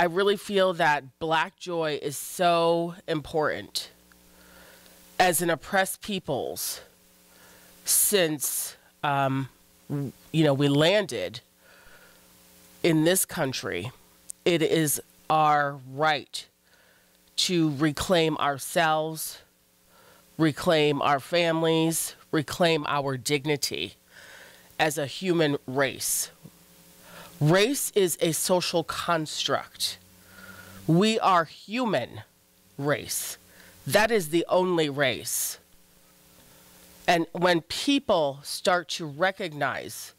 I really feel that black joy is so important as an oppressed peoples since um, you know we landed in this country. It is our right to reclaim ourselves, reclaim our families, reclaim our dignity as a human race. Race is a social construct. We are human race. That is the only race. And when people start to recognize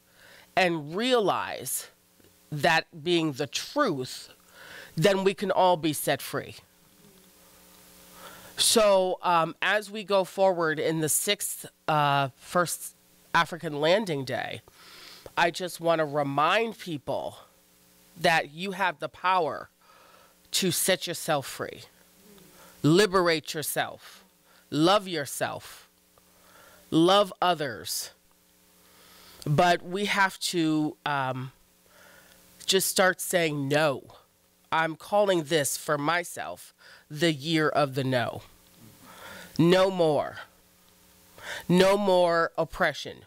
and realize that being the truth, then we can all be set free. So, um, as we go forward in the sixth uh, first African Landing Day, I just want to remind people that you have the power to set yourself free, liberate yourself, love yourself, love others. But we have to um, just start saying no. I'm calling this for myself the year of the no. No more. No more oppression,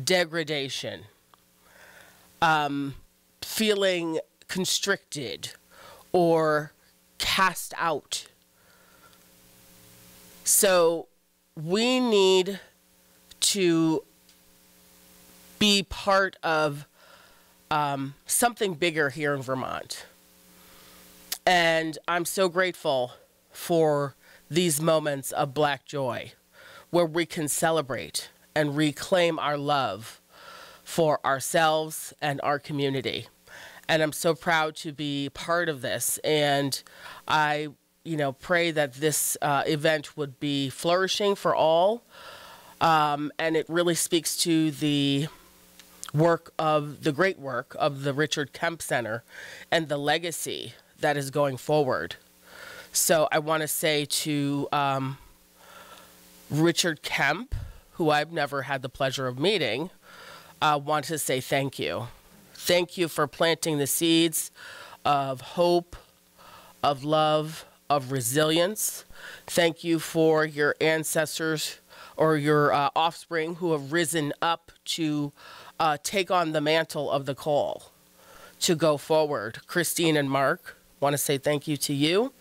degradation, um, feeling constricted or cast out. So we need to be part of um, something bigger here in Vermont. And I'm so grateful for these moments of black joy where we can celebrate and reclaim our love for ourselves and our community. And I'm so proud to be part of this. And I, you know, pray that this uh, event would be flourishing for all. Um, and it really speaks to the work of the great work of the Richard Kemp Center and the legacy that is going forward. So I want to say to um, Richard Kemp, who I've never had the pleasure of meeting, uh, want to say thank you. Thank you for planting the seeds of hope, of love, of resilience. Thank you for your ancestors or your uh, offspring who have risen up to uh, take on the mantle of the call to go forward. Christine and Mark, want to say thank you to you.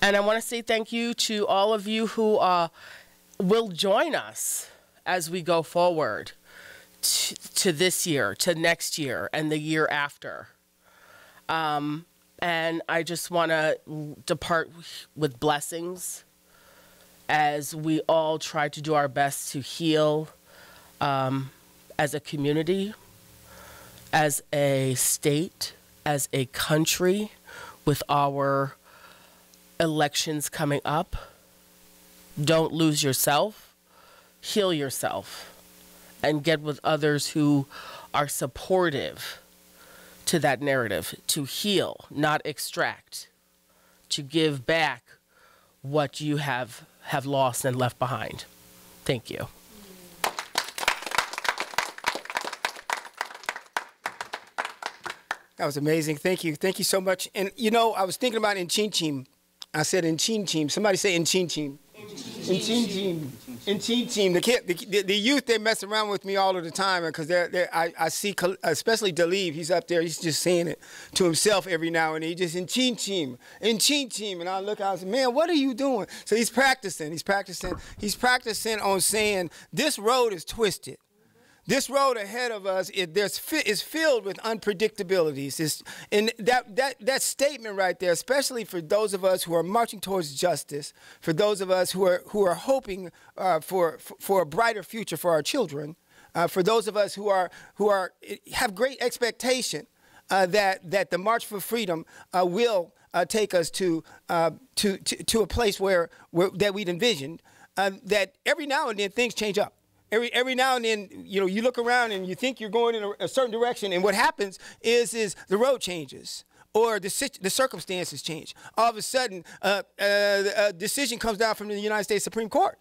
And I want to say thank you to all of you who uh, will join us as we go forward to, to, this year, to next year, and the year after. Um, and I just want to depart with blessings as we all try to do our best to heal um, as a community, as a state, as a country, with our elections coming up. Don't lose yourself, heal yourself, and get with others who are supportive to that narrative to heal, not extract, to give back what you have, have lost and left behind. Thank you. That was amazing. Thank you. Thank you so much. And you know, I was thinking about in Chin Chin. I said in Chin Chin. Somebody say in Chin Chin. In team team, in Team Team. The, kid, the, the, the youth, they mess around with me all of the time because they're, they're, I, I see, especially Daleeb, he's up there, he's just saying it to himself every now and then. He just in Team Team, in Team Team. And I look out and say, man, what are you doing? So he's practicing, he's practicing, he's practicing on saying, this road is twisted. This road ahead of us there's, is filled with unpredictabilities. It's, and that, that, that statement right there, especially for those of us who are marching towards justice, for those of us who are, who are hoping uh, for, for a brighter future for our children, uh, for those of us who, are, who are, have great expectation uh, that, that the March for Freedom uh, will uh, take us to, uh, to, to, to, a place where, where that we'd envisioned, that every now and then things change up every every now and then, you know, you look around and you think you're going in a, a certain direction, and what happens is is the road changes or the, the circumstances change. All of a sudden, uh, uh, a decision comes down from the United States Supreme Court.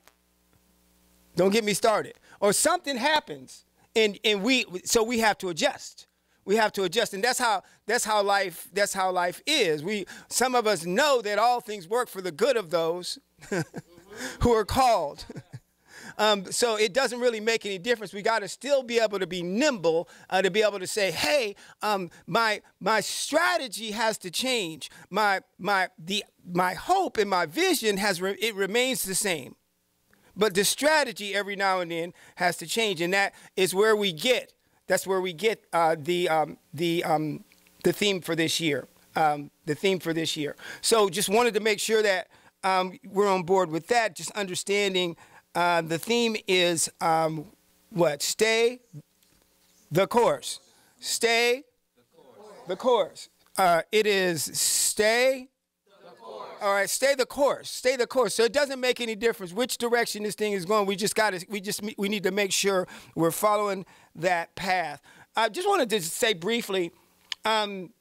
Don't get me started. Or something happens, and, and we so we have to adjust. We have to adjust, and that's how that's how life that's how life is. We some of us know that all things work for the good of those who are called. Um, so it doesn't really make any difference. We got to still be able to be nimble uh, to be able to say, hey, um, my my strategy has to change. My my the my hope and my vision has re- it remains the same, but the strategy every now and then has to change, and that is where we get. That's where we get uh, the um, the um, the theme for this year. Um, the theme for this year. So just wanted to make sure that um, we're on board with that. Just understanding uh, the theme is um, what? Stay the course. Stay the course. Uh, it is stay. All right, stay the course. Stay the course. So it doesn't make any difference which direction this thing is going. We just got to. We just we need to make sure we're following that path. I just wanted to say briefly. Um,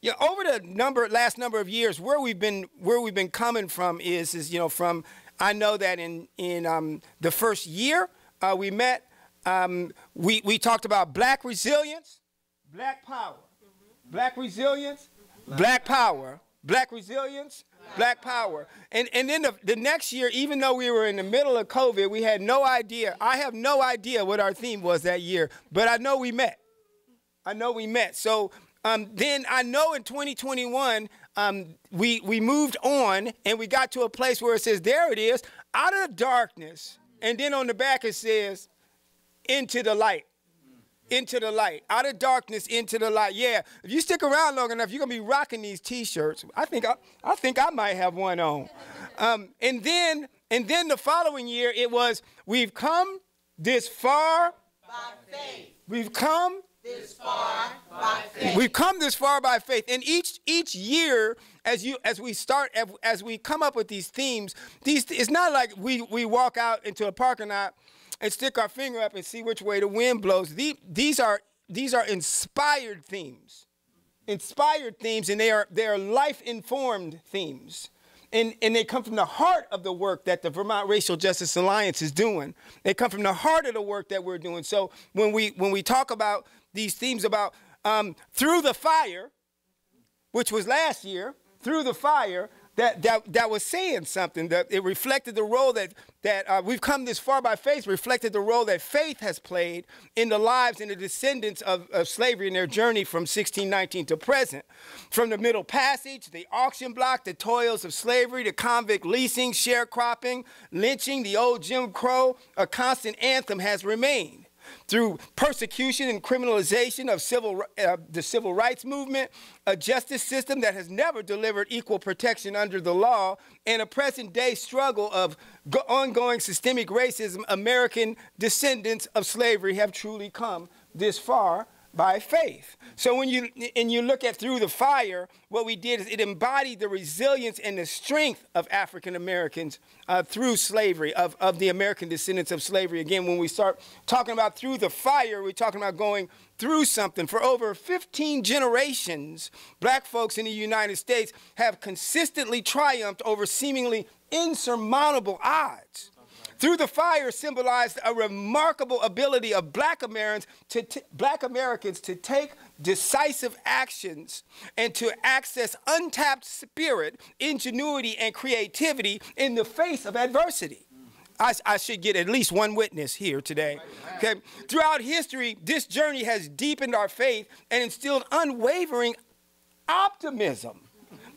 yeah, over the number last number of years, where we've been where we've been coming from is is you know from I know that in, in um, the first year uh, we met, um, we, we talked about black resilience, black power. Mm-hmm. Black resilience, mm-hmm. black power. Black resilience, black power. And, and then the, the next year, even though we were in the middle of COVID, we had no idea. I have no idea what our theme was that year, but I know we met. I know we met. So um, then I know in 2021, um, we, we moved on and we got to a place where it says, there it is, out of darkness. And then on the back it says, into the light. Into the light, out of darkness into the light. Yeah, if you stick around long enough, you're gonna be rocking these T-shirts. I think I, I think I might have one on. Um, and then, and then the following year, it was we've come this far by faith. We've come this far by faith. We've come this far by faith. And each each year, as you as we start as we come up with these themes, these it's not like we we walk out into a parking lot and stick our finger up and see which way the wind blows. These, these are these are inspired themes. Inspired themes, and they are they are life-informed themes. And, and they come from the heart of the work that the Vermont Racial Justice Alliance is doing. They come from the heart of the work that we're doing. So when we when we talk about these themes about um, through the fire, which was last year, through the fire, that, that, that was saying something. That it reflected the role that, that uh, we've come this far by faith, reflected the role that faith has played in the lives and the descendants of, of slavery in their journey from 1619 to present. From the Middle Passage, the auction block, the toils of slavery, the convict leasing, sharecropping, lynching, the old Jim Crow, a constant anthem has remained through persecution and criminalization of civil, uh, the civil rights movement, a justice system that has never delivered equal protection under the law, and a present day struggle of ongoing systemic racism, American descendants of slavery have truly come this far by faith. So when you and you look at through the fire, what we did is it embodied the resilience and the strength of African Americans uh, through slavery, of, of the American descendants of slavery. Again, when we start talking about through the fire, we're talking about going through something. For over 15 generations, black folks in the United States have consistently triumphed over seemingly insurmountable odds through the fire symbolized a remarkable ability of black Americans to black Americans to take decisive actions and to access untapped spirit, ingenuity, and creativity in the face of adversity. I, I should get at least one witness here today. Okay. Throughout history, this journey has deepened our faith and instilled unwavering optimism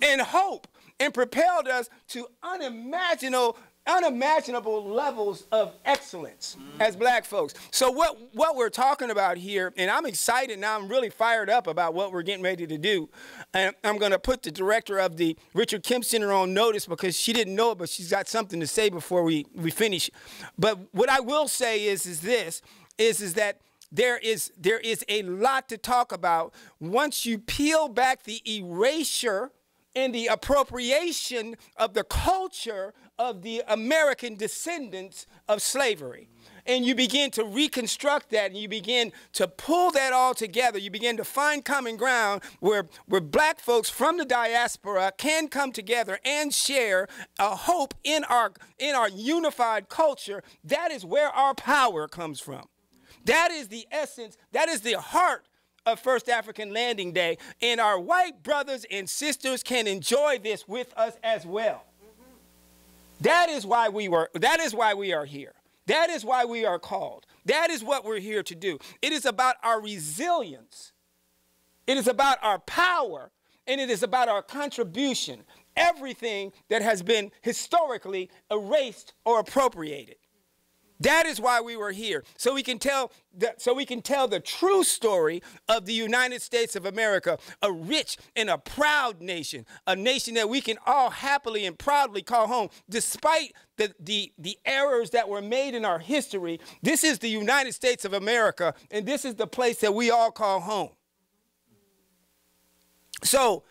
and hope and propelled us to unimaginable unimaginable levels of excellence as black folks. So what what we're talking about here, and I'm excited now, I'm really fired up about what we're getting ready to do. And I'm gonna put the director of the Richard Kemp Center on notice because she didn't know it, but she's got something to say before we, we finish. But what I will say is is this is is that there is there is a lot to talk about once you peel back the erasure and the appropriation of the culture of the American descendants of slavery. And you begin to reconstruct that and you begin to pull that all together. You begin to find common ground where, where black folks from the diaspora can come together and share a hope in our, in our unified culture. That is where our power comes from. That is the essence, that is the heart of First African Landing Day. And our white brothers and sisters can enjoy this with us as well. That is why we were that is why we are here. That is why we are called. That is what we're here to do. It is about our resilience. It is about our power and it is about our contribution. Everything that has been historically erased or appropriated. That is why we were here. So we can tell that, so we can tell the true story of the United States of America, a rich and a proud nation, a nation that we can all happily and proudly call home despite the, the, the errors that were made in our history. This is the United States of America, and this is the place that we all call home. So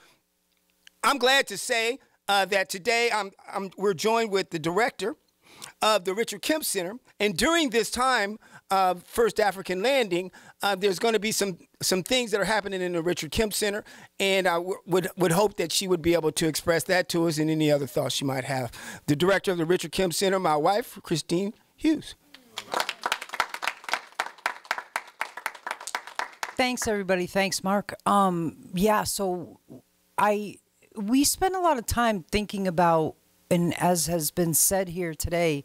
I'm glad to say uh, that today I'm, I'm, we're joined with the director of the Richard Kemp Center. And during this time of First African Landing, uh, there's going to be some some things that are happening in the Richard Kemp Center, and I would would hope that she would be able to express that to us and any other thoughts she might have. The director of the Richard Kemp Center, my wife, Christine Hughes. Thanks, everybody. Thanks, Mark. Um, yeah, so I we spend a lot of time thinking about and as has been said here today,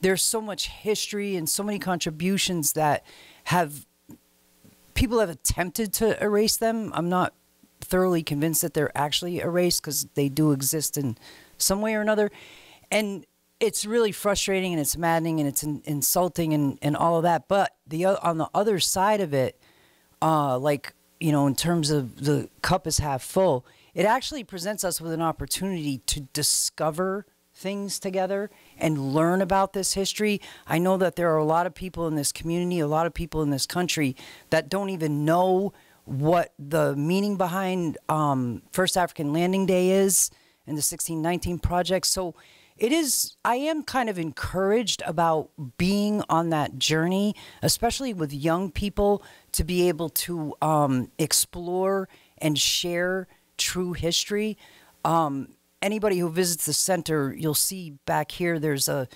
there's so much history and so many contributions that have people have attempted to erase them. I'm not thoroughly convinced that they're actually erased because they do exist in some way or another. And it's really frustrating and it's maddening and it's in, insulting and, and all of that. But the on the other side of it, uh, like, you know, in terms of the cup is half full, it actually presents us with an opportunity to discover things together and learn about this history. I know that there are a lot of people in this community, a lot of people in this country that don't even know what the meaning behind um, First African Landing Day is and the 1619 Project. So it is, I am kind of encouraged about being on that journey, especially with young people, to be able to um, explore and share true history. Um, anybody who visits the center, you'll see back here there's a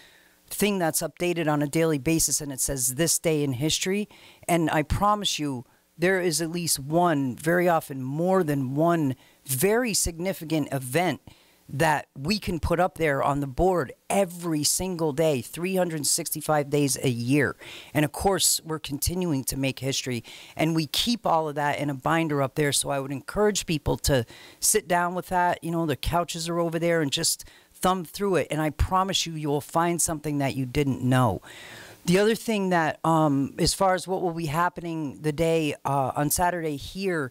thing that's updated on a daily basis and it says this day in history. And I promise you, there is at least one, very often more than one, very significant event that we can put up there on the board every single day, 365 days a year. And of course, we're continuing to make history and we keep all of that in a binder up there. So I would encourage people to sit down with that. You know, the couches are over there and just thumb through it. And I promise you, you'll find something that you didn't know. The other thing that, um, as far as what will be happening the day uh, on Saturday here,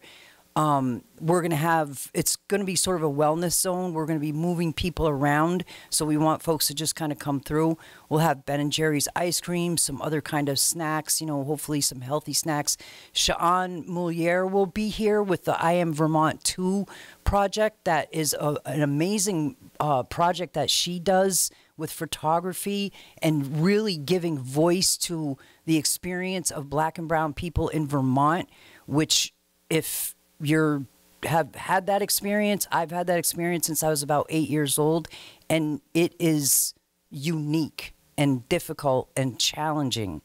um, we're going to have, it's going to be sort of a wellness zone. We're going to be moving people around. So we want folks to just kind of come through. We'll have Ben and Jerry's ice cream, some other kind of snacks, you know, hopefully some healthy snacks. Sha'an Mouliert will be here with the I Am Vermont Too project. That is a, an amazing uh, project that she does with photography and really giving voice to the experience of black and brown people in Vermont, which if you're have had that experience. I've had that experience since I was about eight years old, and it is unique and difficult and challenging.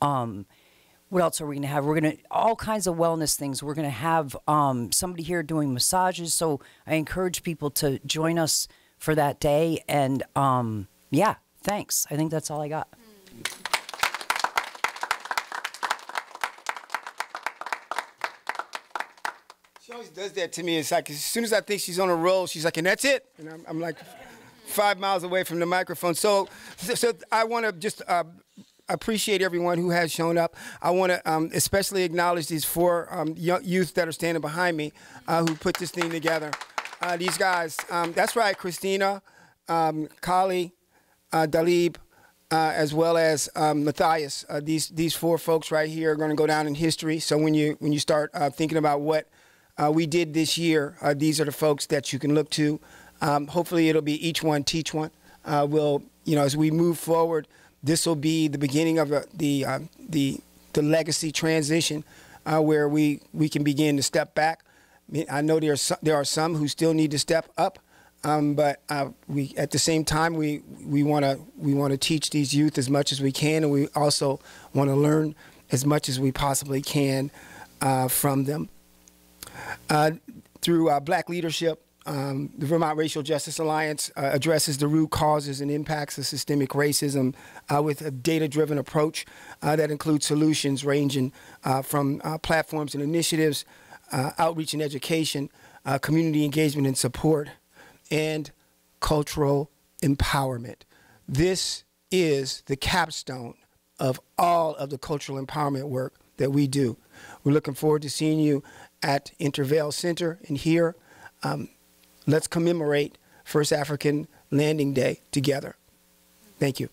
Um, what else are we going to have? We're going to all kinds of wellness things. We're going to have um, somebody here doing massages. So I encourage people to join us for that day. And um, yeah, thanks. I think that's all I got. Does that to me. It's like as soon as I think she's on a roll, she's like, and that's it. And I'm, I'm like five miles away from the microphone. So, so, I want to just uh, appreciate everyone who has shown up. I want to um, especially acknowledge these four um, youth that are standing behind me uh, who put this thing together. Uh, these guys, um, that's right, Christina, um, Kali, uh, Dalib, uh, as well as um, Matthias. Uh, these these four folks right here are going to go down in history. So when you when you start uh, thinking about what uh, we did this year, uh, these are the folks that you can look to. Um, hopefully, it'll be each one teach one. Uh, we'll you know as we move forward, this will be the beginning of the the uh, the, the legacy transition, uh, where we we can begin to step back. I, mean, I know there are some, there are some who still need to step up. Um, but uh, we, at the same time, we we want to we want to teach these youth as much as we can, and we also want to learn as much as we possibly can uh, from them. Uh, through uh, Black leadership, um, the Vermont Racial Justice Alliance uh, addresses the root causes and impacts of systemic racism uh, with a data-driven approach uh, that includes solutions ranging uh, from platforms and initiatives, outreach and education, community engagement and support, and cultural empowerment. This is the capstone of all of the cultural empowerment work that we do. We're looking forward to seeing you at Intervale Center and here. Um, let's commemorate First African Landing Day together. Thank you.